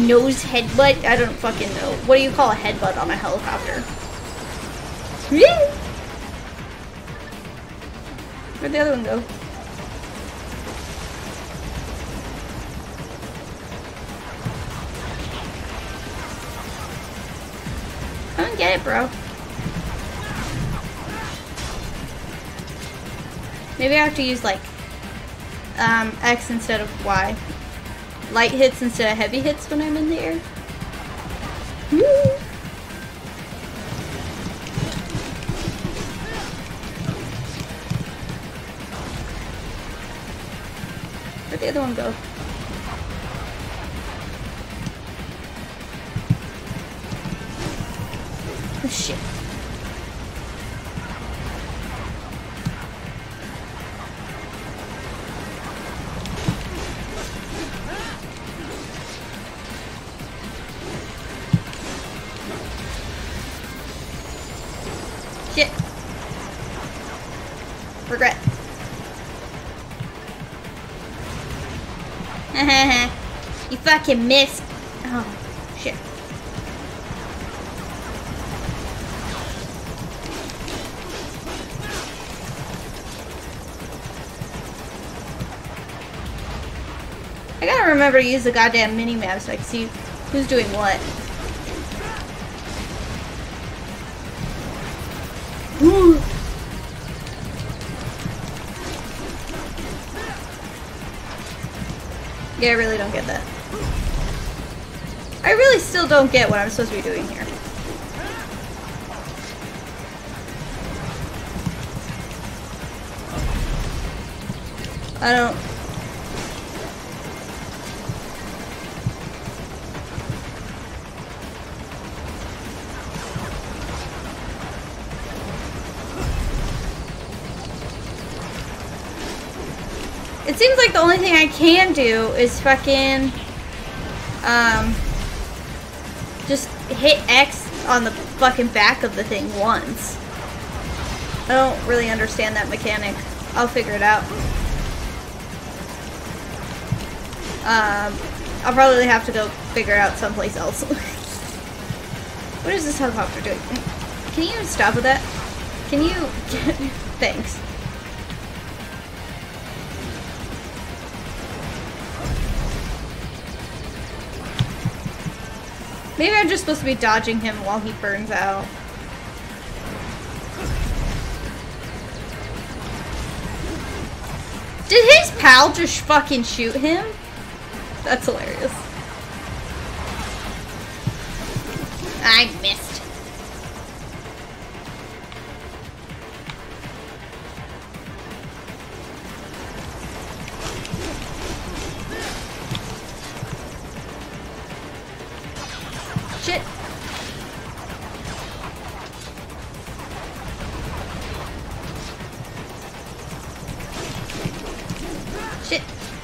nose headbutt. I don't fucking know. What do you call a headbutt on a helicopter? Where'd the other one go? I don't get it, bro. Maybe I have to use like um, X instead of Y. Light hits instead of heavy hits when I'm in the air. Where'd the other one go? Fucking missed. Oh, shit. I gotta remember to use the goddamn mini-map so I can see who's doing what. Yeah, I really don't get that. Don't get what I'm supposed to be doing here. I don't... It seems like the only thing I can do is fucking, um, hit X on the fucking back of the thing once. I don't really understand that mechanic. I'll figure it out. Um, I'll probably have to go figure it out someplace else. what is this helicopter doing? Can you stop with that? Can you... Thanks. Maybe I'm just supposed to be dodging him while he burns out. Did his pal just fucking shoot him? That's hilarious.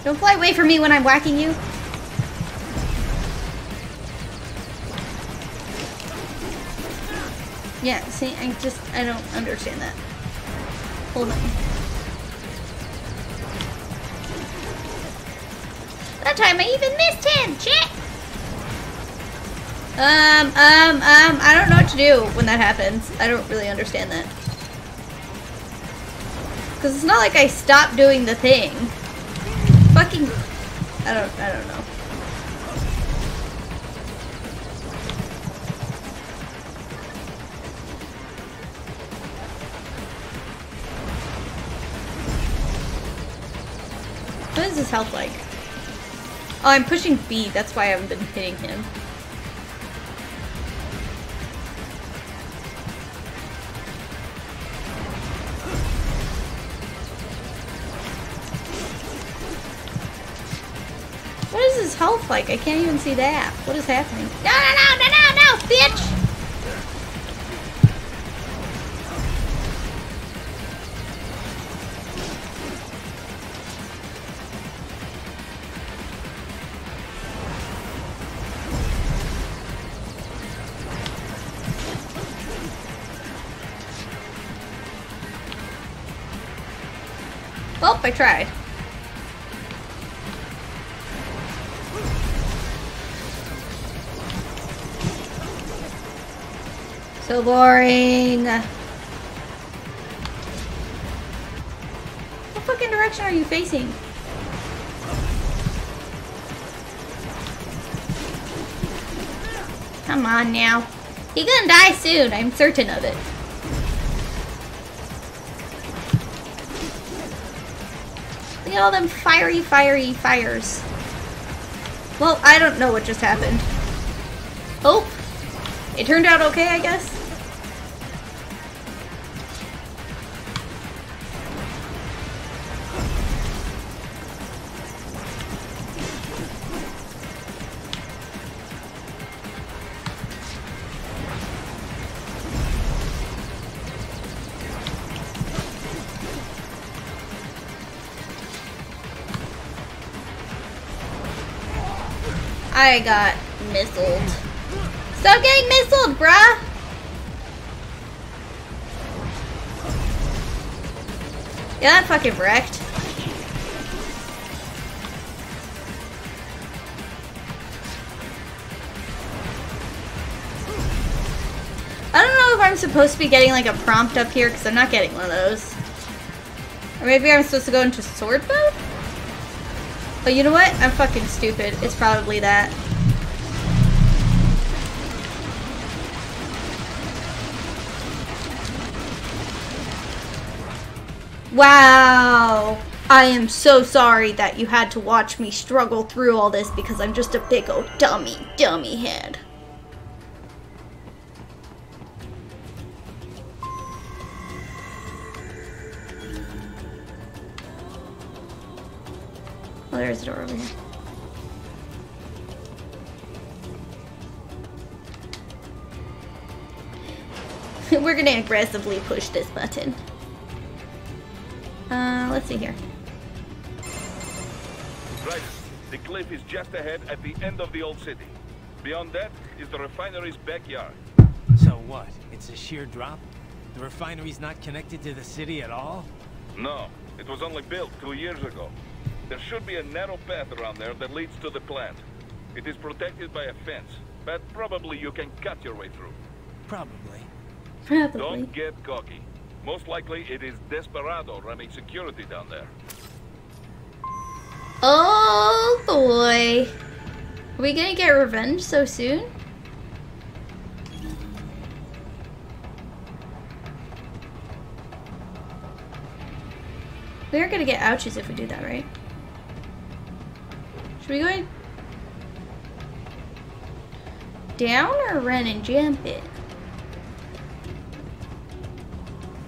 Don't fly away from me when I'm whacking you. Yeah, see, I just, I don't understand that. Hold on. That time I even missed him! Shit! Um, um, um, I don't know what to do when that happens. I don't really understand that. Because it's not like I stopped doing the thing. I don't, I don't know. What is his health like? Oh, I'm pushing B. That's why I haven't been hitting him. Like? I can't even see that. What is happening? No, no, no, no, no, no, bitch! Well, I tried. So boring. What fucking direction are you facing? Come on now. You're gonna die soon, I'm certain of it. Look at all them fiery, fiery fires. Well, I don't know what just happened. Oh, it turned out okay, I guess. I got missiled. Stop getting missiled, bruh! Yeah, that fucking wrecked. I don't know if I'm supposed to be getting like a prompt up here because I'm not getting one of those. Or maybe I'm supposed to go into sword mode? But you know what? I'm fucking stupid. It's probably that. Wow. I am so sorry that you had to watch me struggle through all this because I'm just a big old dummy, dummy head. Oh, there's a door over here. We're gonna aggressively push this button. Uh, let's see here. Right. The cliff is just ahead at the end of the old city. Beyond that is the refinery's backyard. So what? It's a sheer drop? The refinery's not connected to the city at all? No, it was only built two years ago. There should be a narrow path around there that leads to the plant. It is protected by a fence, but probably you can cut your way through. Probably. Probably. Don't get cocky. Most likely it is Desperado running security down there. Oh boy. Are we gonna get revenge so soon? We are gonna get ouchies if we do that, right? Should we go down or run and jump it?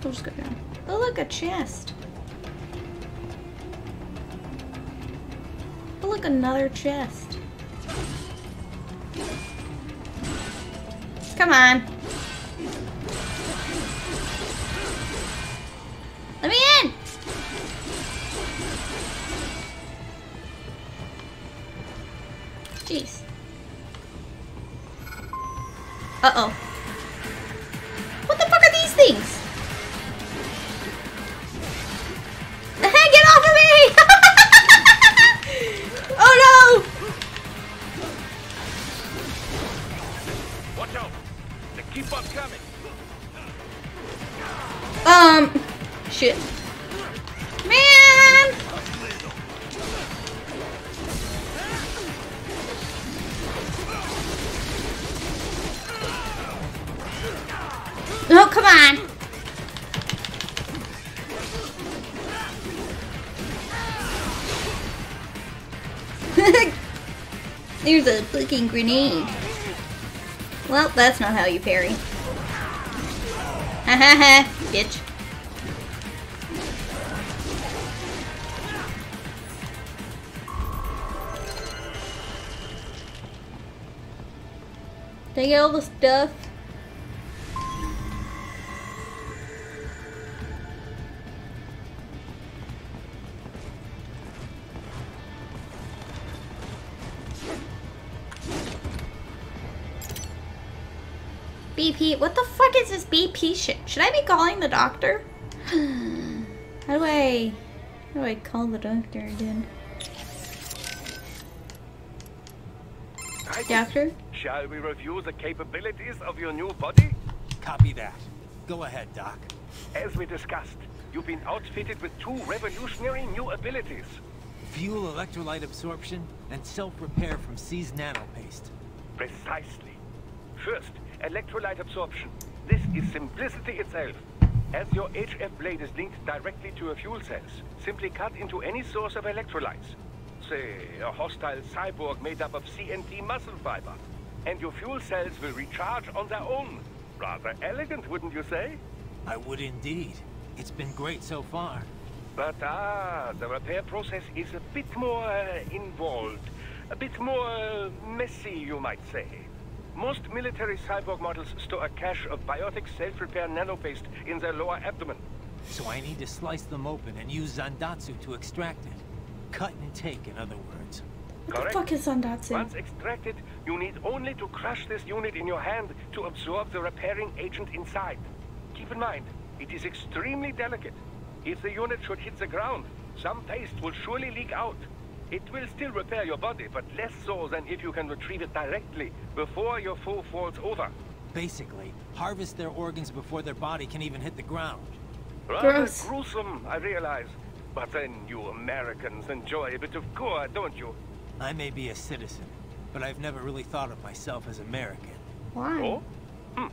We'll just go down. Oh look, a chest. Oh look, another chest. Come on. Let me in! Jeez. Uh-oh. What the fuck are these things? Get off of me! oh no! Watch out! They keep on coming! Um, shit. Man! No, come on! There's a fucking grenade. Well, that's not how you parry. Ha ha ha, bitch. Get all the stuff? BP, what the fuck is this BP shit? Should I be calling the doctor? how do I, how do I call the doctor again? Right. Doctor? Shall we review the capabilities of your new body? Copy that. Go ahead, Doc. As we discussed, you've been outfitted with two revolutionary new abilities. Fuel electrolyte absorption and self-repair from seized nanopaste. Precisely. First, electrolyte absorption. This is simplicity itself. As your HF blade is linked directly to your fuel cells, simply cut into any source of electrolytes. Say, a hostile cyborg made up of CNT muscle fiber. And your fuel cells will recharge on their own. Rather elegant, wouldn't you say? I would indeed. It's been great so far. But ah, the repair process is a bit more uh, involved. A bit more uh, messy, you might say. Most military cyborg models store a cache of biotic self-repair nanopaste in their lower abdomen. So I need to slice them open and use Zandatsu to extract it. Cut and take, in other words. What Correct. the fuck is Sandatsu? Once extracted, you need only to crush this unit in your hand to absorb the repairing agent inside. Keep in mind, it is extremely delicate. If the unit should hit the ground, some paste will surely leak out. It will still repair your body, but less so than if you can retrieve it directly before your foe falls over. Basically, harvest their organs before their body can even hit the ground. Rather Gross. gruesome, I realize. But then you Americans enjoy a bit of gore, don't you? I may be a citizen, but I've never really thought of myself as American. Why? Oh? Hmm.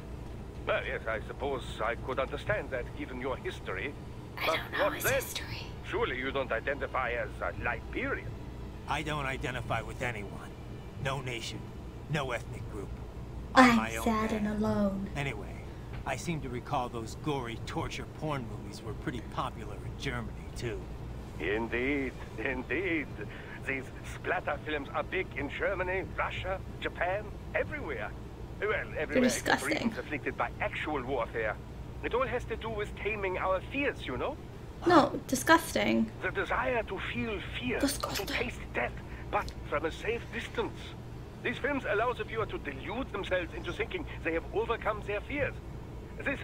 Well, yes, I suppose I could understand that, given your history. I but don't know what his then? history. Surely you don't identify as a Liberian. I don't identify with anyone. No nation, no ethnic group. I'm I'm sad man. and alone. Anyway, I seem to recall those gory torture porn movies were pretty popular in Germany, too. Indeed, indeed. These splatter films are big in Germany, Russia, Japan, everywhere. Well, everywhere except disgusting. regions afflicted by actual warfare. It all has to do with taming our fears, you know? No, disgusting. The desire to feel fear, Disgusting. to taste death, but from a safe distance. These films allow the viewer to delude themselves into thinking they have overcome their fears. This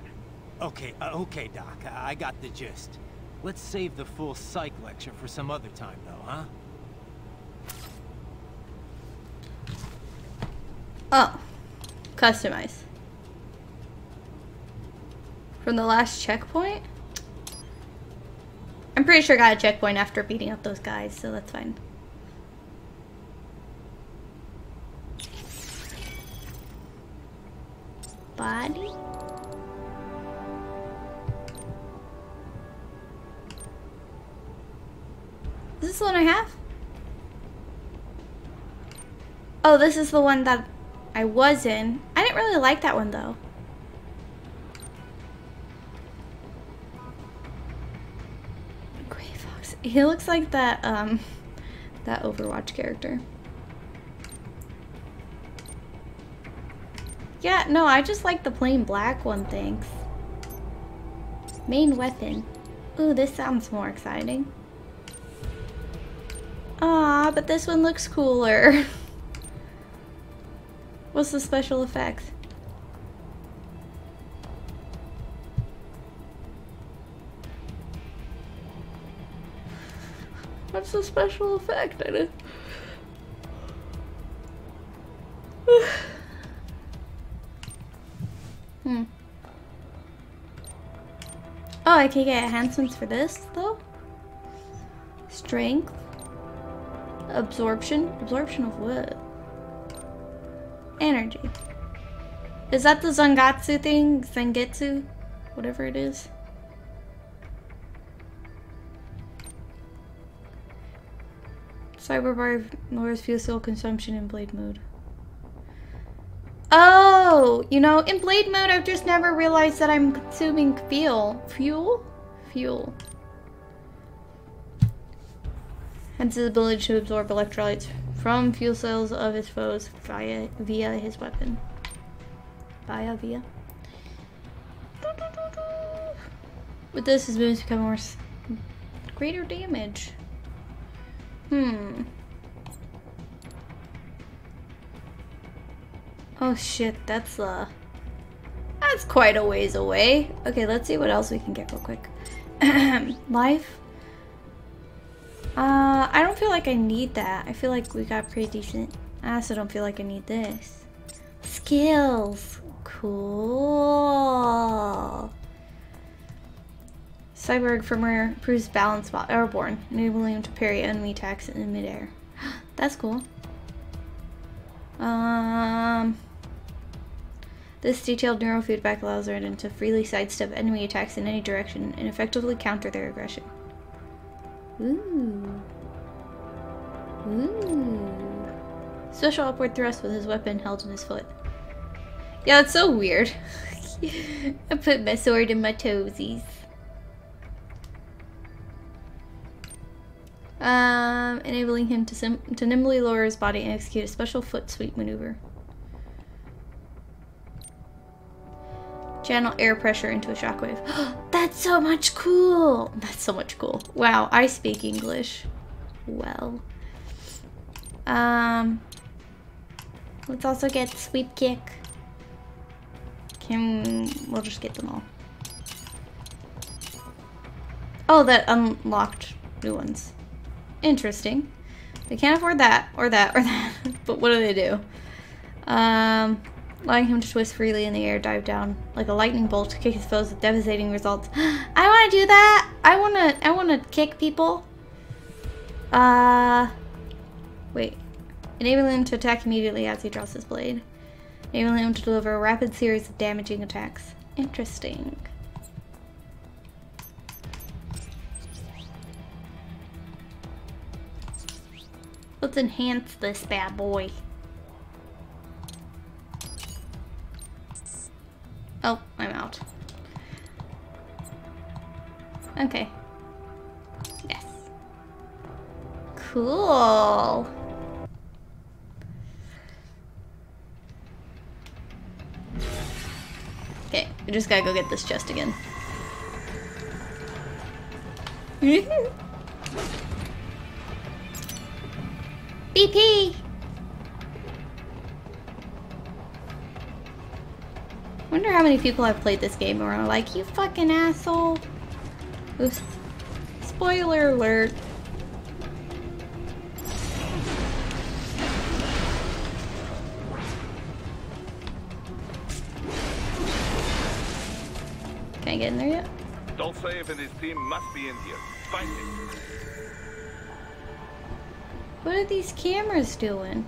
Okay, uh, okay, Doc. I, I got the gist. Let's save the full psych lecture for some other time, though, huh? Oh. Customize. From the last checkpoint? I'm pretty sure I got a checkpoint after beating up those guys, so that's fine. Body? Is this the one I have? Oh, this is the one that I was in. I didn't really like that one though. He looks like that um that Overwatch character. Yeah, no, I just like the plain black one, thanks. Main weapon. Ooh, this sounds more exciting. Ah, but this one looks cooler. What's the special effect? What's a special effect? I didn't... hmm. Oh, I can get enhancements for this, though? Strength. Absorption. Absorption of what? Energy. Is that the Zangatsu thing? Zangetsu? Whatever it is. Cyberbar lowers fuel cell consumption in blade mode. Oh, you know, in blade mode, I've just never realized that I'm consuming fuel. Fuel? Fuel. Hence his ability to absorb electrolytes from fuel cells of his foes via via his weapon. Via via. With this, his moves become more greater damage. Hmm. Oh shit, that's uh that's quite a ways away. Okay, let's see what else we can get real quick. Life. Uh, I don't feel like I need that. I feel like we got pretty decent. I also don't feel like I need this. Skills. Cool. Cyborg firmware improves balance while airborne, enabling him to parry enemy attacks in midair. That's cool. Um, this detailed neurofeedback allows Raiden to freely sidestep enemy attacks in any direction and effectively counter their aggression. Ooh. Ooh. Special upward thrust with his weapon held in his foot. Yeah, it's so weird. I put my sword in my toesies. Um, enabling him to, sim to nimbly lower his body and execute a special foot sweep maneuver. Channel air pressure into a shockwave. That's so much cool! That's so much cool. Wow, I speak English. Well. Um, let's also get sweep kick. Can, we'll just get them all. Oh, that unlocked new ones. Interesting. They can't afford that, or that, or that. but what do they do? Um, allowing him to twist freely in the air, dive down like a lightning bolt to kick his foes with devastating results. I want to do that. I want to. I want to kick people. Uh, wait. Enabling him to attack immediately as he draws his blade. Enabling him to deliver a rapid series of damaging attacks. Interesting. Let's enhance this bad boy. Oh, I'm out. Okay. Yes. Cool. Okay, we just gotta go get this chest again. BP! Wonder how many people have played this game and are like, you fucking asshole. Oops. Spoiler alert. Can I get in there yet? Dolzaev and his team must be in here. Find him. What are these cameras doing?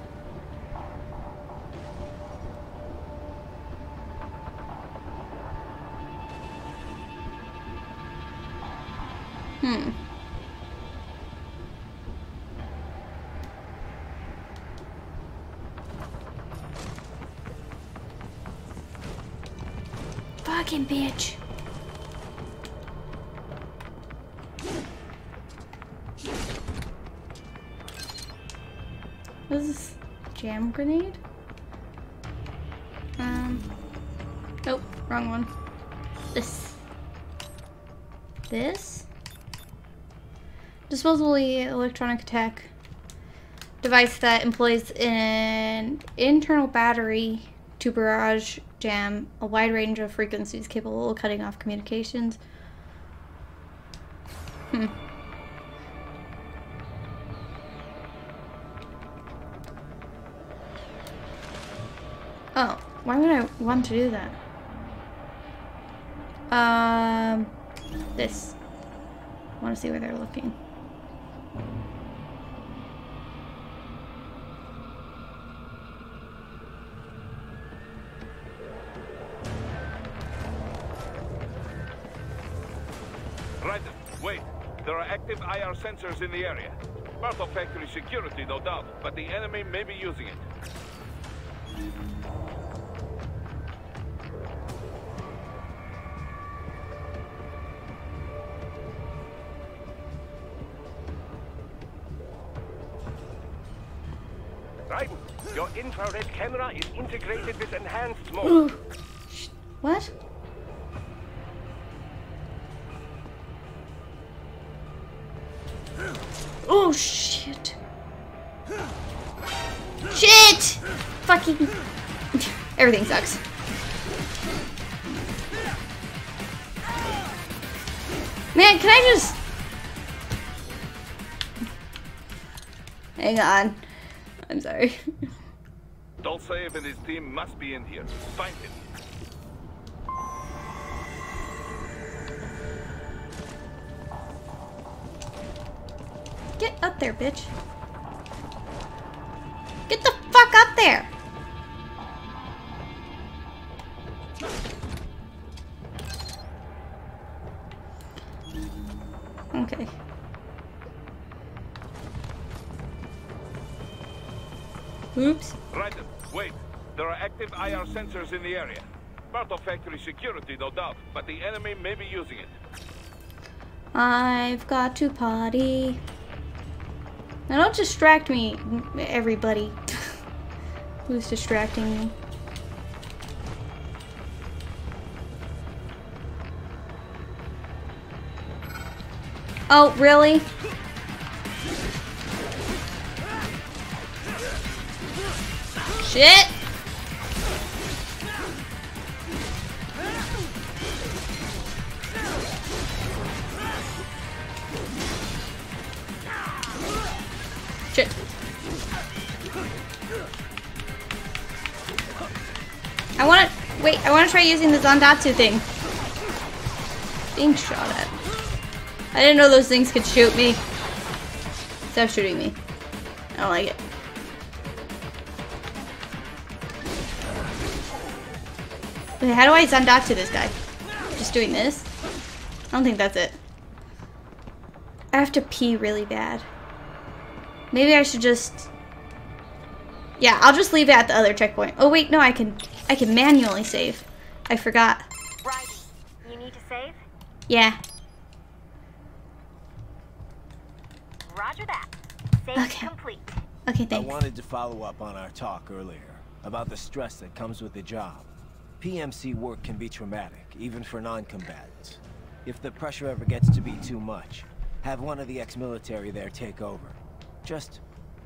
Hmm. Fucking bitch. Grenade? Um. Nope, wrong one. This. This? Disposable electronic attack device that employs an internal battery to barrage jam a wide range of frequencies capable of cutting off communications. Hmm. Why would I want to do that? Um, this. I want to see where they're looking. Right. Wait. There are active IR sensors in the area. Part of factory security, no doubt, but the enemy may be using it. Camera is integrated with enhanced team must be in here. Find him. May be using it. I've got to potty. Now don't distract me, everybody. Who's distracting me? Oh, really? Shit. Using the Zandatsu thing. Being shot at. I didn't know those things could shoot me. Stop shooting me. I don't like it. Okay, how do I Zandatsu this guy? Just doing this? I don't think that's it. I have to pee really bad. Maybe I should just... Yeah, I'll just leave it at the other checkpoint. Oh wait, no, I can I can manually save. I forgot. Right. You need to save? Yeah. Roger that. Save Okay. complete. Okay, thanks. I wanted to follow up on our talk earlier about the stress that comes with the job. PMC work can be traumatic, even for non-combatants. If the pressure ever gets to be too much, have one of the ex-military there take over. Just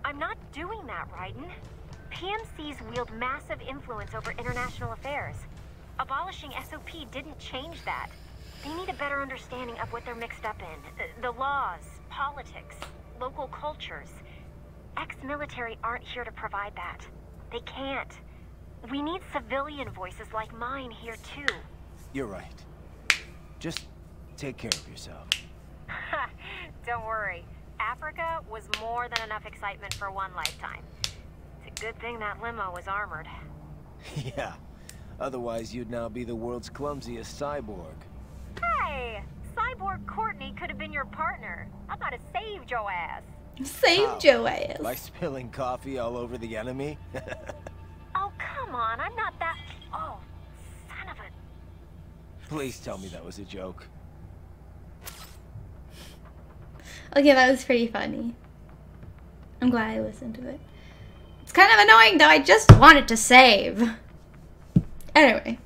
I'm not doing that, Raiden. PMCs wield massive influence over international affairs. Abolishing SOP didn't change that. They need a better understanding of what they're mixed up in. The, laws, politics, local cultures. Ex-military aren't here to provide that. They can't. We need civilian voices like mine here too. You're right. Just take care of yourself. Don't worry. Africa was more than enough excitement for one lifetime. It's a good thing that limo was armored. yeah. Otherwise, you'd now be the world's clumsiest cyborg. Hey! Cyborg Courtney could have been your partner. I thought have saved your ass. Save How? Joe ass. By spilling coffee all over the enemy? Oh, come on. I'm not that... Oh, son of a... Please tell me that was a joke. Okay, that was pretty funny. I'm glad I listened to it. It's kind of annoying though, I just wanted to save. Anyway,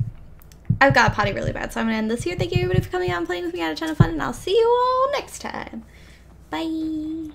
I've got potty really bad, so I'm going to end this here. Thank you everybody for coming out and playing with me. I had a ton of fun, and I'll see you all next time. Bye.